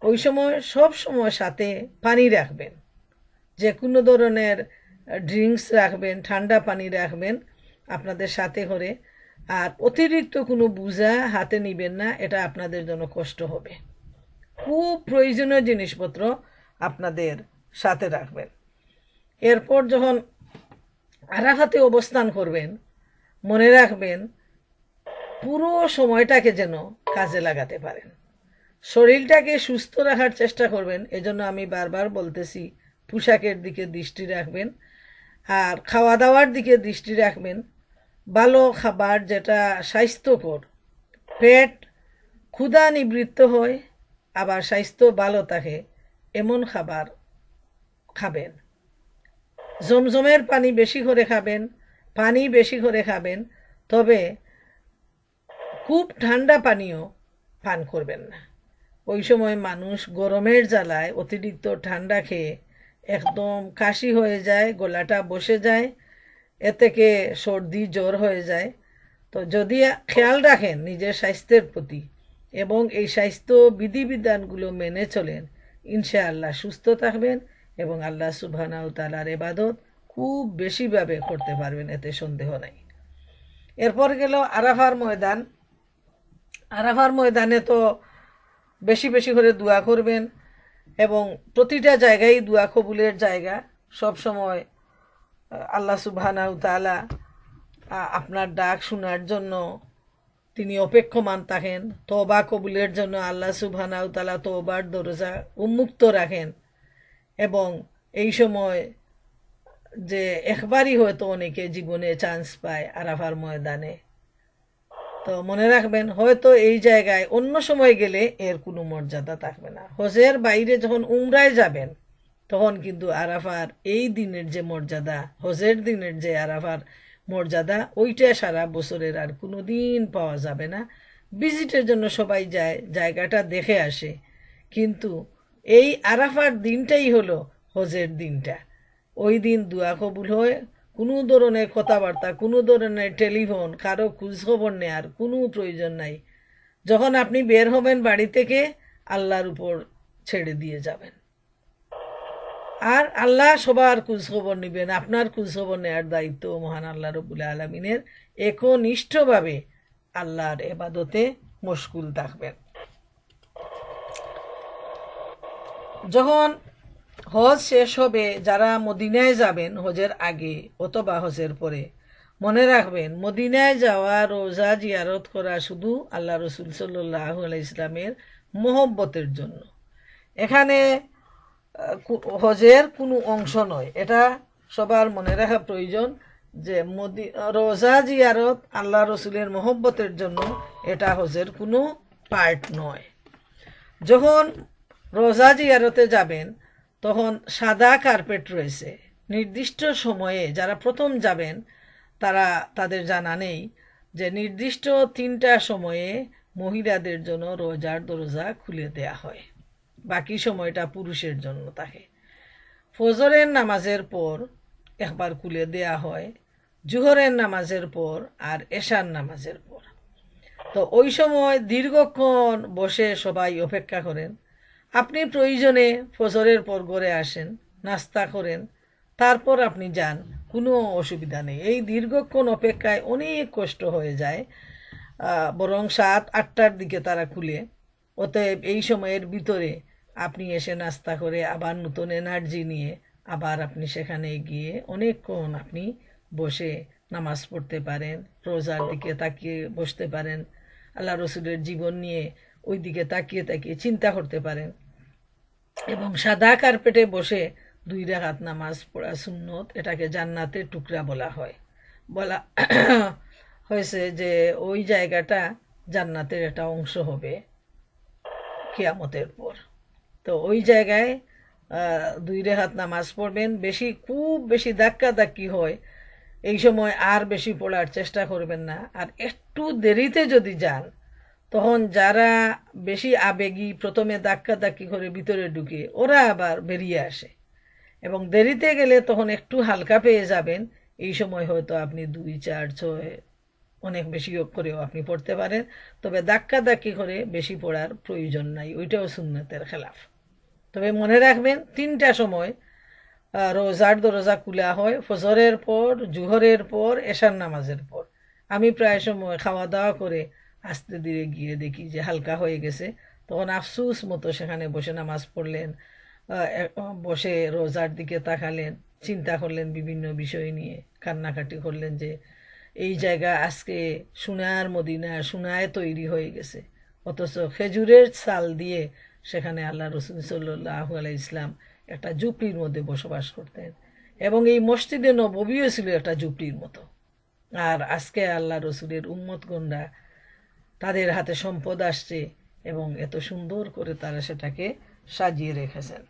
ওই সময় সব সময় সাথে পানি রাখবেন। যে কোনো ধরনের ড্রিঙ্কস রাখবেন, ঠান্ডা পানি রাখবেন আপনাদের সাথে করে। আর অতিরিক্ত কোনো বুঝা হাতে নিবেন না, এটা আপনাদের জন্য কষ্ট হবে। খুব প্রয়োজনীয় জিনিসপত্র আপনাদের সাথে রাখবেন। এরপর যখন আরাফাতে অবস্থান করবেন, মনে রাখবেন পুরো সময়টাকে যেন কাজে লাগাতে পারেন। শরীরটাকে সুস্থ রাখার চেষ্টা করবেন। এজন্য আমি বারবার বলতেছি, পোশাকের দিকে দৃষ্টি রাখবেন আর খাওয়া দাওয়ার দিকে দৃষ্টি রাখবেন। ভালো খাবার যেটা স্বাস্থ্যকর, পেট ক্ষুধা নিবৃত্ত হয়, আবার স্বাস্থ্য ভালো থাকে, এমন খাবার খাবেন। জমজমের পানি বেশি করে খাবেন, পানি বেশি করে খাবেন, তবে খুব ঠান্ডা পানীয় পান করবেন না। ওই সময় মানুষ গরমের জ্বালায় অতিরিক্ত ঠান্ডা খেয়ে একদম কাশি হয়ে যায়, গলাটা বসে যায়, এ থেকে সর্দি জ্বর হয়ে যায়। তো যদি খেয়াল রাখেন নিজের স্বাস্থ্যের প্রতি এবং এই স্বাস্থ্য বিধিবিধানগুলো মেনে চলেন, ইনশাআল্লাহ সুস্থ থাকবেন এবং আল্লাহ সুবহানাহু তাআলার ইবাদত খুব বেশিভাবে করতে পারবেন, এতে সন্দেহ নাই। এরপর গেল আরাফার ময়দান। আরাফার ময়দানে তো বেশি বেশি করে দোয়া করবেন এবং প্রতিটা জায়গায় দোয়া কবুলের জায়গা সব সময় আল্লাহ সুবহানাহু তাআলা আ- আপনার ডাক শোনার জন্য তিনি অপেক্ষমান থাকেন তবা কবুলের জন্য আল্লাহ সুবহানাহু তাআলা তবার দরজা উন্মুক্ত রাখেন এবং এই সময় যে একবারই হয়তো অনেকে জীবনে চান্স পায় আরাফার ময়দানে। তো মনে রাখবেন, হয়তো এই জায়গায় অন্য সময় গেলে এর কোনো মর্যাদা থাকবে না। হজের বাইরে যখন উমরায় যাবেন, তখন কিন্তু আরাফার এই দিনের যে মর্যাদা, হজের দিনের যে আরাফার মর্যাদা, ওইটা সারা বছরের আর কোনো দিন পাওয়া যাবে না। ভিজিটের জন্য সবাই যায়, জায়গাটা দেখে আসে। কিন্তু এই আরাফার দিনটাই হলো হজের দিনটা। ওই দিন দুয়া কবুল হয় কোনো ধরনের কথাবার্তা, কোনো ধরনের টেলিফোন, কারও খোঁজখবর নেওয়ার কোনো প্রয়োজন নাই। যখন আপনি বের হবেন বাড়ি থেকে, আল্লাহর উপর ছেড়ে দিয়ে যাবেন। আর আল্লাহ সবার খোঁজখবর নেবেন, আপনার খোঁজখবর নেওয়ার দায়িত্ব মহান আল্লাহ রবুল্লা আলমিনের। একনিষ্ঠভাবে আল্লাহর এবাদতে মশগুল থাকবেন। যখন হজ শেষ হবে, যারা মদিনায় যাবেন হজের আগে অথবা হজের পরে, মনে রাখবেন, মদিনায় যাওয়া, রোজা জিয়ারত করা শুধু আল্লাহ রসুল সাল্লাহ ইসলামের মোহব্বতের জন্য। এখানে হজের কোনো অংশ নয়। এটা সবার মনে রাখা প্রয়োজন যে মদি, রোজা জিয়ারত আল্লাহ রসুলের মোহব্বতের জন্য এটা হজের কোনো পার্ট নয়। যখন রোজা জিয়ারতে যাবেন তখন সাদা কার্পেট রয়েছে। নির্দিষ্ট সময়ে যারা প্রথম যাবেন, তারা তাদের জানা নেই যে নির্দিষ্ট তিনটা সময়ে মহিলাদের জন্য রোজার দরজা খুলে দেয়া হয়। বাকি সময়টা পুরুষের জন্য থাকে। ফজরের নামাজের পর একবার খুলে দেয়া হয়, জুহরের নামাজের পর আর এশার নামাজের পর। তো ওই সময় দীর্ঘক্ষণ বসে সবাই অপেক্ষা করেন আপনি প্রয়োজনে ফজরের পর ঘরে আসেন, নাস্তা করেন, তারপর আপনি যান, কোনো অসুবিধা নেই। এই দীর্ঘক্ষণ অপেক্ষায় অনেক কষ্ট হয়ে যায় বরং সাত, আটটার দিকে তারা খুলে। অতএব এই সময়ের ভিতরে আপনি এসে নাস্তা করে আবার নতুন এনার্জি নিয়ে আবার আপনি সেখানে গিয়ে অনেকক্ষণ আপনি বসে নামাজ পড়তে পারেন, রোজার দিকে তাকিয়ে বসতে পারেন, আল্লাহ রসুলের জীবন নিয়ে ওই দিকে তাকিয়ে তাকিয়ে চিন্তা করতে পারেন। এবং সাদা কার্পেটে বসে দুই রাকাত নামাজ পড়া সুন্নত, এটাকে জান্নাতের টুকরা বলা হয়। বলা (clears throat) হয়েছে যে ওই জায়গাটা জান্নাতের একটা অংশ হবে কিয়ামতের পর। তো ওই জায়গায় দুই রেহাত নামাজ পড়বেন। বেশি, খুব বেশি ধাক্কা ধাক্কি হয়, এই সময় আর বেশি পড়ার চেষ্টা করবেন না। আর একটু দেরিতে যদি যান তখন যারা বেশি আবেগী প্রথমে ধাক্কা ধাক্কি করে ভিতরে ঢুকে, ওরা আবার বেরিয়ে আসে। এবং দেরিতে গেলে তখন একটু হালকা পেয়ে যাবেন। এই সময় হয়তো আপনি দুই, চার, ছয়, অনেক বেশি করেও আপনি পড়তে পারেন। তবে ধাক্কা ধাক্কি করে বেশি পড়ার প্রয়োজন নাই, ওইটাও সুন্নতের খেলাফ। তবে মনে রাখবেন, তিনটা সময় রোজার দরজা খোলা হয়, ফজরের পর, জুহরের পর, এশার নামাজের পর। আমি প্রায় সময় খাওয়া দাওয়া করে আস্তে ধীরে গিয়ে দেখি যে হালকা হয়ে গেছে। তখন আফসুস মতো সেখানে বসে নামাজ পড়লেন বসে রোজার দিকে তাকালেন, চিন্তা করলেন বিভিন্ন বিষয় নিয়ে, কান্নাকাটি করলেন যে এই জায়গা আজকে সোনার মদিনা, সোনায় তৈরি হয়ে গেছে। অথচ খেজুরের চাল দিয়ে সেখানে আল্লাহ রসুল সাল্লাহ আলাই ইসলাম একটা ঝুপড়ির মধ্যে বসবাস করতেন। এবং এই মসজিদে নবীও ছিল একটা ঝুপড়ির মতো। আর আজকে আল্লাহ রসুলের উম্মতগণরা তাদের হাতে সম্পদ আসছে এবং এত সুন্দর করে তারা সেটাকে সাজিয়ে রেখেছেন।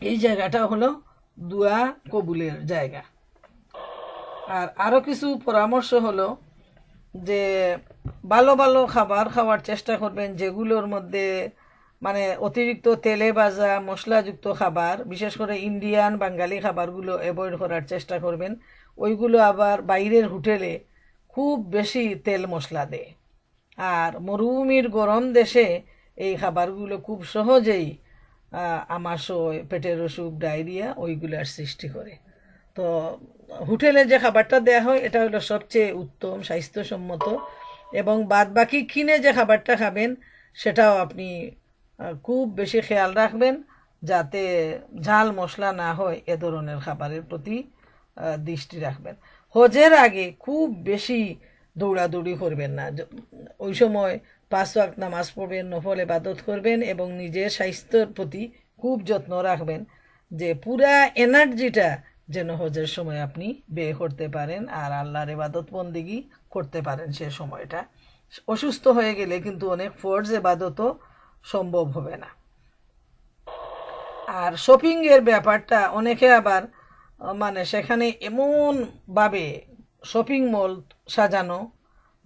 এই জায়গাটা হলো দুয়া কবুলের জায়গা। আর আরও কিছু পরামর্শ হলো যে, ভালো ভালো খাবার খাওয়ার চেষ্টা করবেন যেগুলোর মধ্যে মানে অতিরিক্ত তেলে ভাজা, মশলাযুক্ত খাবার, বিশেষ করে ইন্ডিয়ান, বাঙালি খাবারগুলো অ্যাভয়েড করার চেষ্টা করবেন। ওইগুলো আবার বাইরের হোটেলে খুব বেশি তেল মশলা দেয়। আর মরুভূমির গরম দেশে এই খাবারগুলো খুব সহজেই আমাশয় পেটের অসুখ, ডায়রিয়া ওইগুলার সৃষ্টি করে। তো হোটেলে যে খাবারটা দেওয়া হয়, এটা হলো সবচেয়ে উত্তম, স্বাস্থ্যসম্মত এবং বাদ বাকি কিনে যে খাবারটা খাবেন, সেটাও আপনি খুব বেশি খেয়াল রাখবেন যাতে ঝাল মশলা না হয় এ ধরনের খাবারের প্রতি দৃষ্টি রাখবেন। হজের আগে খুব বেশি দৌড়াদৌড়ি করবেন না। ওই সময় পাঁচ ওয়াক্ত নামাজ পড়বেন, নফল এবাদত করবেন এবং নিজের স্বাস্থ্যের প্রতি খুব যত্ন রাখবেন যে পুরা এনার্জিটা যেন হজের সময় আপনি ব্যয় করতে পারেন আর আল্লাহর এবাদত বন্দিগি করতে পারেন সে সময়টা। অসুস্থ হয়ে গেলে কিন্তু অনেক ফোর্স এবাদতও সম্ভব হবে না। আর শপিংয়ের ব্যাপারটা অনেকে আবার মানে সেখানে এমন ভাবে শপিং মল সাজানো,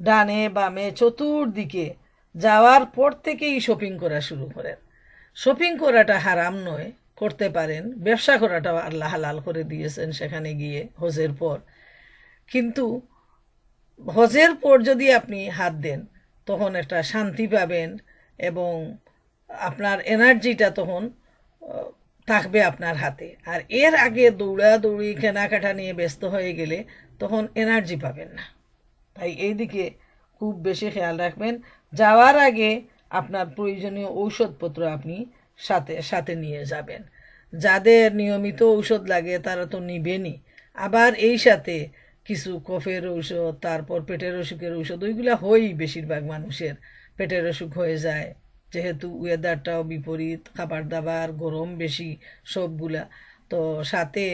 ডানে বামে চতুর্দিকে যাওয়ার পর থেকেই শপিং করা শুরু করেন। শপিং করাটা হারাম নয়, করতে পারেন। ব্যবসা করাটাও আল্লাহ হালাল করে দিয়েছেন সেখানে গিয়ে হজের পর। কিন্তু হজের পর যদি আপনি হাত দেন, তখন একটা শান্তি পাবেন এবং আপনার এনার্জিটা তখন থাকবে আপনার হাতে। আর এর আগে দৌড়াদৌড়ি, কেনাকাটা নিয়ে ব্যস্ত হয়ে গেলে তখন এনার্জি পাবেন না। তাই এই দিকে খুব বেশি খেয়াল রাখবেন। যাওয়ার আগে আপনার প্রয়োজনীয় ঔষধপত্র আপনি সাথে সাথে নিয়ে যাবেন। যাদের নিয়মিত ঔষধ লাগে তারা তো নিবেনই। আবার এই সাথে কিছু কফের ঔষধ, তারপর পেটের অসুখের ঔষধ, ওইগুলো হয়ই বেশিরভাগ মানুষের পেটের অসুখ হয়ে যায়। যেহেতু ওয়েদারটাও বিপরীত, খাবার দাবার গরম বেশি, সবগুলা। তো সাথে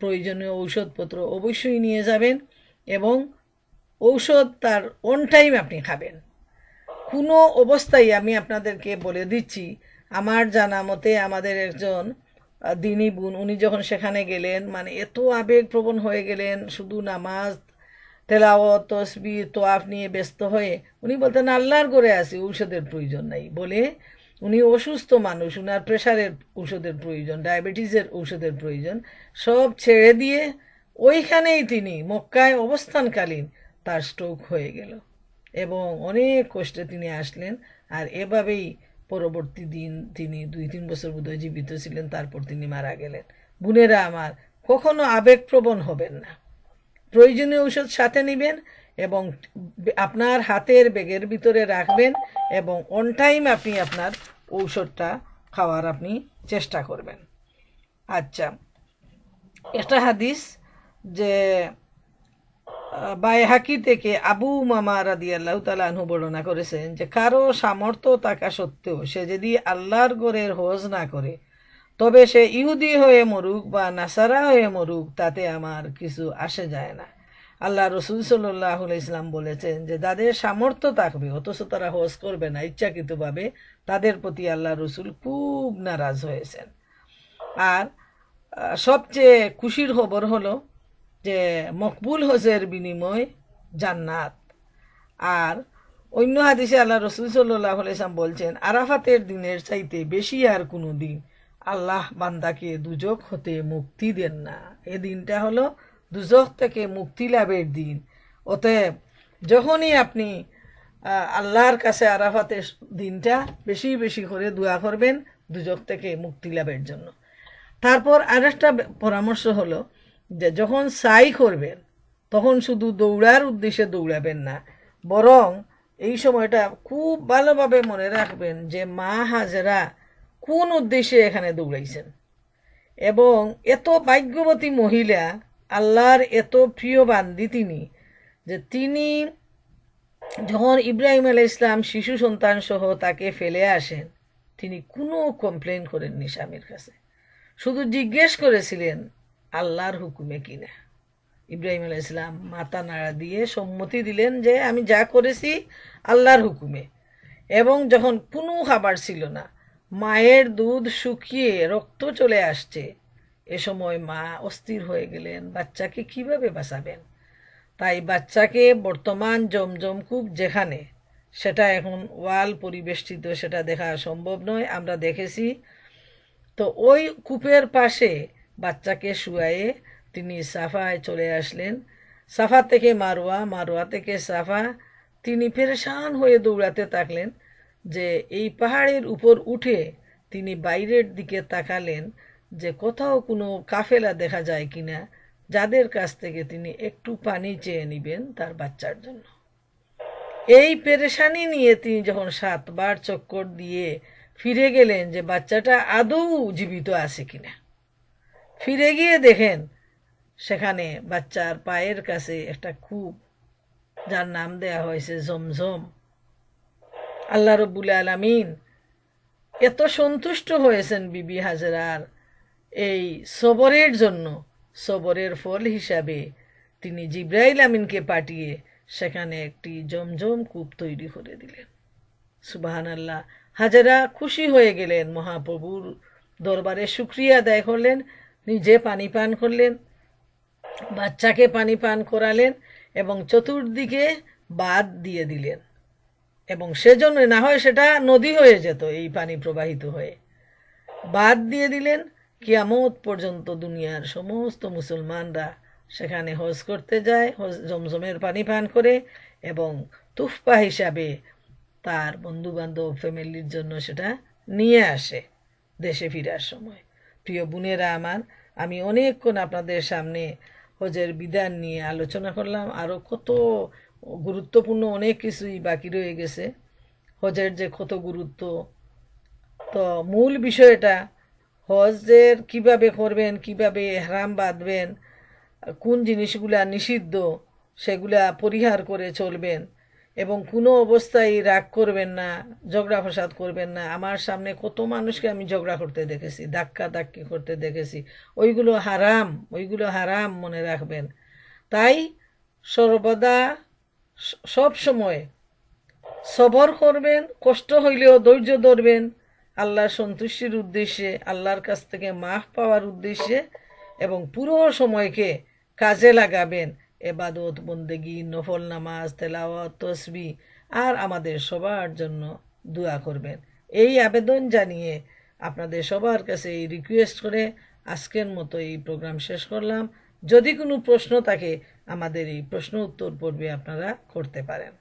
প্রয়োজনীয় ঔষধপত্র অবশ্যই নিয়ে যাবেন এবং ঔষধ তার অন টাইম আপনি খাবেন। কোনো অবস্থায় আমি আপনাদেরকে বলে দিচ্ছি, আমার জানা মতে আমাদের একজন দিনী বোন, উনি যখন সেখানে গেলেন মানে এত আবেগপ্রবণ হয়ে গেলেন, শুধু নামাজ, তেলাওয়াত তসবি তোয়াফ নিয়ে ব্যস্ত হয়ে, উনি বলতেন, আল্লাহর করে আছি, ঔষধের প্রয়োজন নাই। বলে উনি অসুস্থ মানুষ, উনার প্রেশারের ঔষধের প্রয়োজন, ডায়াবেটিসের ঔষধের প্রয়োজন, সব ছেড়ে দিয়ে ওইখানেই তিনি মক্কায় অবস্থানকালীন তার স্ট্রোক হয়ে গেল। এবং অনেক কষ্টে তিনি আসলেন, আর এভাবেই পরবর্তী দিন তিনি দুই তিন বছর বোধহয় জীবিত ছিলেন, তারপর তিনি মারা গেলেন। বোনেরা আমার, কখনো আবেগপ্রবণ হবেন না। প্রয়োজনীয় ঔষধ সাথে নেবেন এবং আপনার হাতের ব্যাগের ভিতরে রাখবেন এবং অন টাইম আপনি আপনার ঔষধটা খাওয়ার আপনি চেষ্টা করবেন। আচ্ছা একটা হাদিস যে বাইহাকি থেকে আবু মামা রাদি আল্লাহ তালাহু বর্ণনা করেছেন যে, কারও সামর্থ্য থাকা সত্ত্বেও সে যদি আল্লাহর গোরের হজ না করে, তবে সে ইহুদি হয়ে মরুক বা নাসারা হয়ে মরুক, তাতে আমার কিছু আসে যায় না। আল্লাহ রসুল সাল্লাহ ইসলাম বলেছেন যে যাদের সামর্থ্য থাকবে, অথচ তারা হজ করবে না, ইচ্ছাকৃতভাবে তাদের প্রতি আল্লাহ রসুল খুব নারাজ হয়েছেন। আর সবচেয়ে খুশির খবর হলো যে মকবুল হজের বিনিময় জান্নাত। আর অন্য হাদিসে আল্লাহ রসুল সাল্লাহ ইসলাম বলছেন, আরাফাতের দিনের চাইতে বেশি আর কোনো দিন আল্লাহ বান্দাকে দুজক হতে মুক্তি দেন না। এ দিনটা হলো দুজক থেকে মুক্তি লাভের দিন। অতএব যখনই আপনি আল্লাহর কাছে আরাফাতের দিনটা বেশি বেশি করে দোয়া করবেন দুজক থেকে মুক্তি লাভের জন্য। তারপর আরেকটা পরামর্শ হলো যে যখন সাই করবেন, তখন শুধু দৌড়ার উদ্দেশ্যে দৌড়াবেন না, বরং এই সময়টা খুব ভালোভাবে মনে রাখবেন যে মা হাজরা কোন উদ্দেশ্যে এখানে দৌড়াইছেন। এবং এত ভাগ্যবতী মহিলা, আল্লাহর এত প্রিয় বান্দি তিনি যে তিনি যখন ইব্রাহিম আলাহ ইসলাম শিশু সন্তান সহ তাকে ফেলে আসেন, তিনি কোনো কমপ্লেন করেননি স্বামীর কাছে। শুধু জিজ্ঞেস করেছিলেন, আল্লাহর হুকুমে কিনা ইব্রাহিম আলাহ ইসলাম মাথা নাড়া দিয়ে সম্মতি দিলেন যে, আমি যা করেছি আল্লাহর হুকুমে। এবং যখন কোনো খাবার ছিল না, মায়ের দুধ শুকিয়ে রক্ত চলে আসছে, এ সময় মা অস্থির হয়ে গেলেন, বাচ্চাকে কীভাবে বাঁচাবেন? তাই বাচ্চাকে বর্তমান জমজমকূপ যেখানে, সেটা এখন ওয়াল পরিবেষ্টিত, সেটা দেখা সম্ভব নয়, আমরা দেখেছি। তো ওই কূপের পাশে বাচ্চাকে শুয়ায়ে তিনি সাফায় চলে আসলেন। সাফা থেকে মারোয়া মারোয়া থেকে সাফা, তিনি পেরেশান হয়ে দৌড়াতে থাকলেন যে এই পাহাড়ের উপর উঠে তিনি বাইরের দিকে তাকালেন যে কোথাও কোনো কাফেলা দেখা যায় কিনা। যাদের কাছ থেকে তিনি একটু পানি চেয়ে নিবেন তার বাচ্চার জন্য। এই পেরেশানি নিয়ে তিনি যখন সাতবার চক্কর দিয়ে ফিরে গেলেন যে বাচ্চাটা আদৌ জীবিত আছে কিনা। ফিরে গিয়ে দেখেন, সেখানে বাচ্চার পায়ের কাছে একটা কূপ যার নাম দেয়া হয়েছে জমজম। আল্লাহ রব্বুল আলমিন এত সন্তুষ্ট হয়েছেন বিবি হাজরার এই সবরের জন্য। সবরের ফল হিসাবে তিনি জিব্রাইল আমিনকে পাঠিয়ে সেখানে একটি জমজম কূপ তৈরি করে দিলেন। সুবাহান আল্লাহ হাজারা খুশি হয়ে গেলেন, মহাপ্রভুর দরবারে শুক্রিয়া আদায় করলেন, নিজে পানি পান করলেন, বাচ্চাকে পানি পান করালেন এবং চতুর্দিকে বাদ দিয়ে দিলেন। এবং সেজন্য না হয় সেটা নদী হয়ে যেত এই পানি প্রবাহিত হয়ে। বাদ দিয়ে দিলেন কিয়ামত পর্যন্ত দুনিয়ার সমস্ত মুসলমানরা সেখানে হজ করতে যায়, হজ জমজমের পানি পান করে এবং তুফপা হিসাবে তার বন্ধু বান্ধব ফ্যামিলির জন্য সেটা নিয়ে আসে দেশে ফিরার সময়। প্রিয় বোনেরা আমার, আমি অনেকক্ষণ আপনাদের সামনে হজের বিধান নিয়ে আলোচনা করলাম। আরও কত গুরুত্বপূর্ণ অনেক কিছুই বাকি রয়ে গেছে। হজের যে কত গুরুত্ব, তো মূল বিষয়টা হজের কীভাবে করবেন, কীভাবে হারাম বাঁধবেন, কোন জিনিসগুলা নিষিদ্ধ, সেগুলা পরিহার করে চলবেন এবং কোনো অবস্থায় রাগ করবেন না, ঝগড়া ফসাদ করবেন না। আমার সামনে কত মানুষকে আমি ঝগড়া করতে দেখেছি, ধাক্কা ধাক্কি করতে দেখেছি। ওইগুলো হারাম ওইগুলো হারাম মনে রাখবেন। তাই সর্বদা সব সময় সবর করবেন, কষ্ট হইলেও ধৈর্য ধরবেন আল্লাহর সন্তুষ্টির উদ্দেশ্যে, আল্লাহর কাছ থেকে মাফ পাওয়ার উদ্দেশ্যে এবং পুরো সময়কে কাজে লাগাবেন। এবাদত, বন্দেগি, নফল নামাজ, তেলাওয়াত, তসবি আর আমাদের সবার জন্য দোয়া করবেন। এই আবেদন জানিয়ে আপনাদের সবার কাছে এই রিকোয়েস্ট করে আজকের মতো এই প্রোগ্রাম শেষ করলাম। যদি কোনো প্রশ্ন থাকে, আমাদের এই প্রশ্ন উত্তর পর্বে আপনারা করতে পারেন।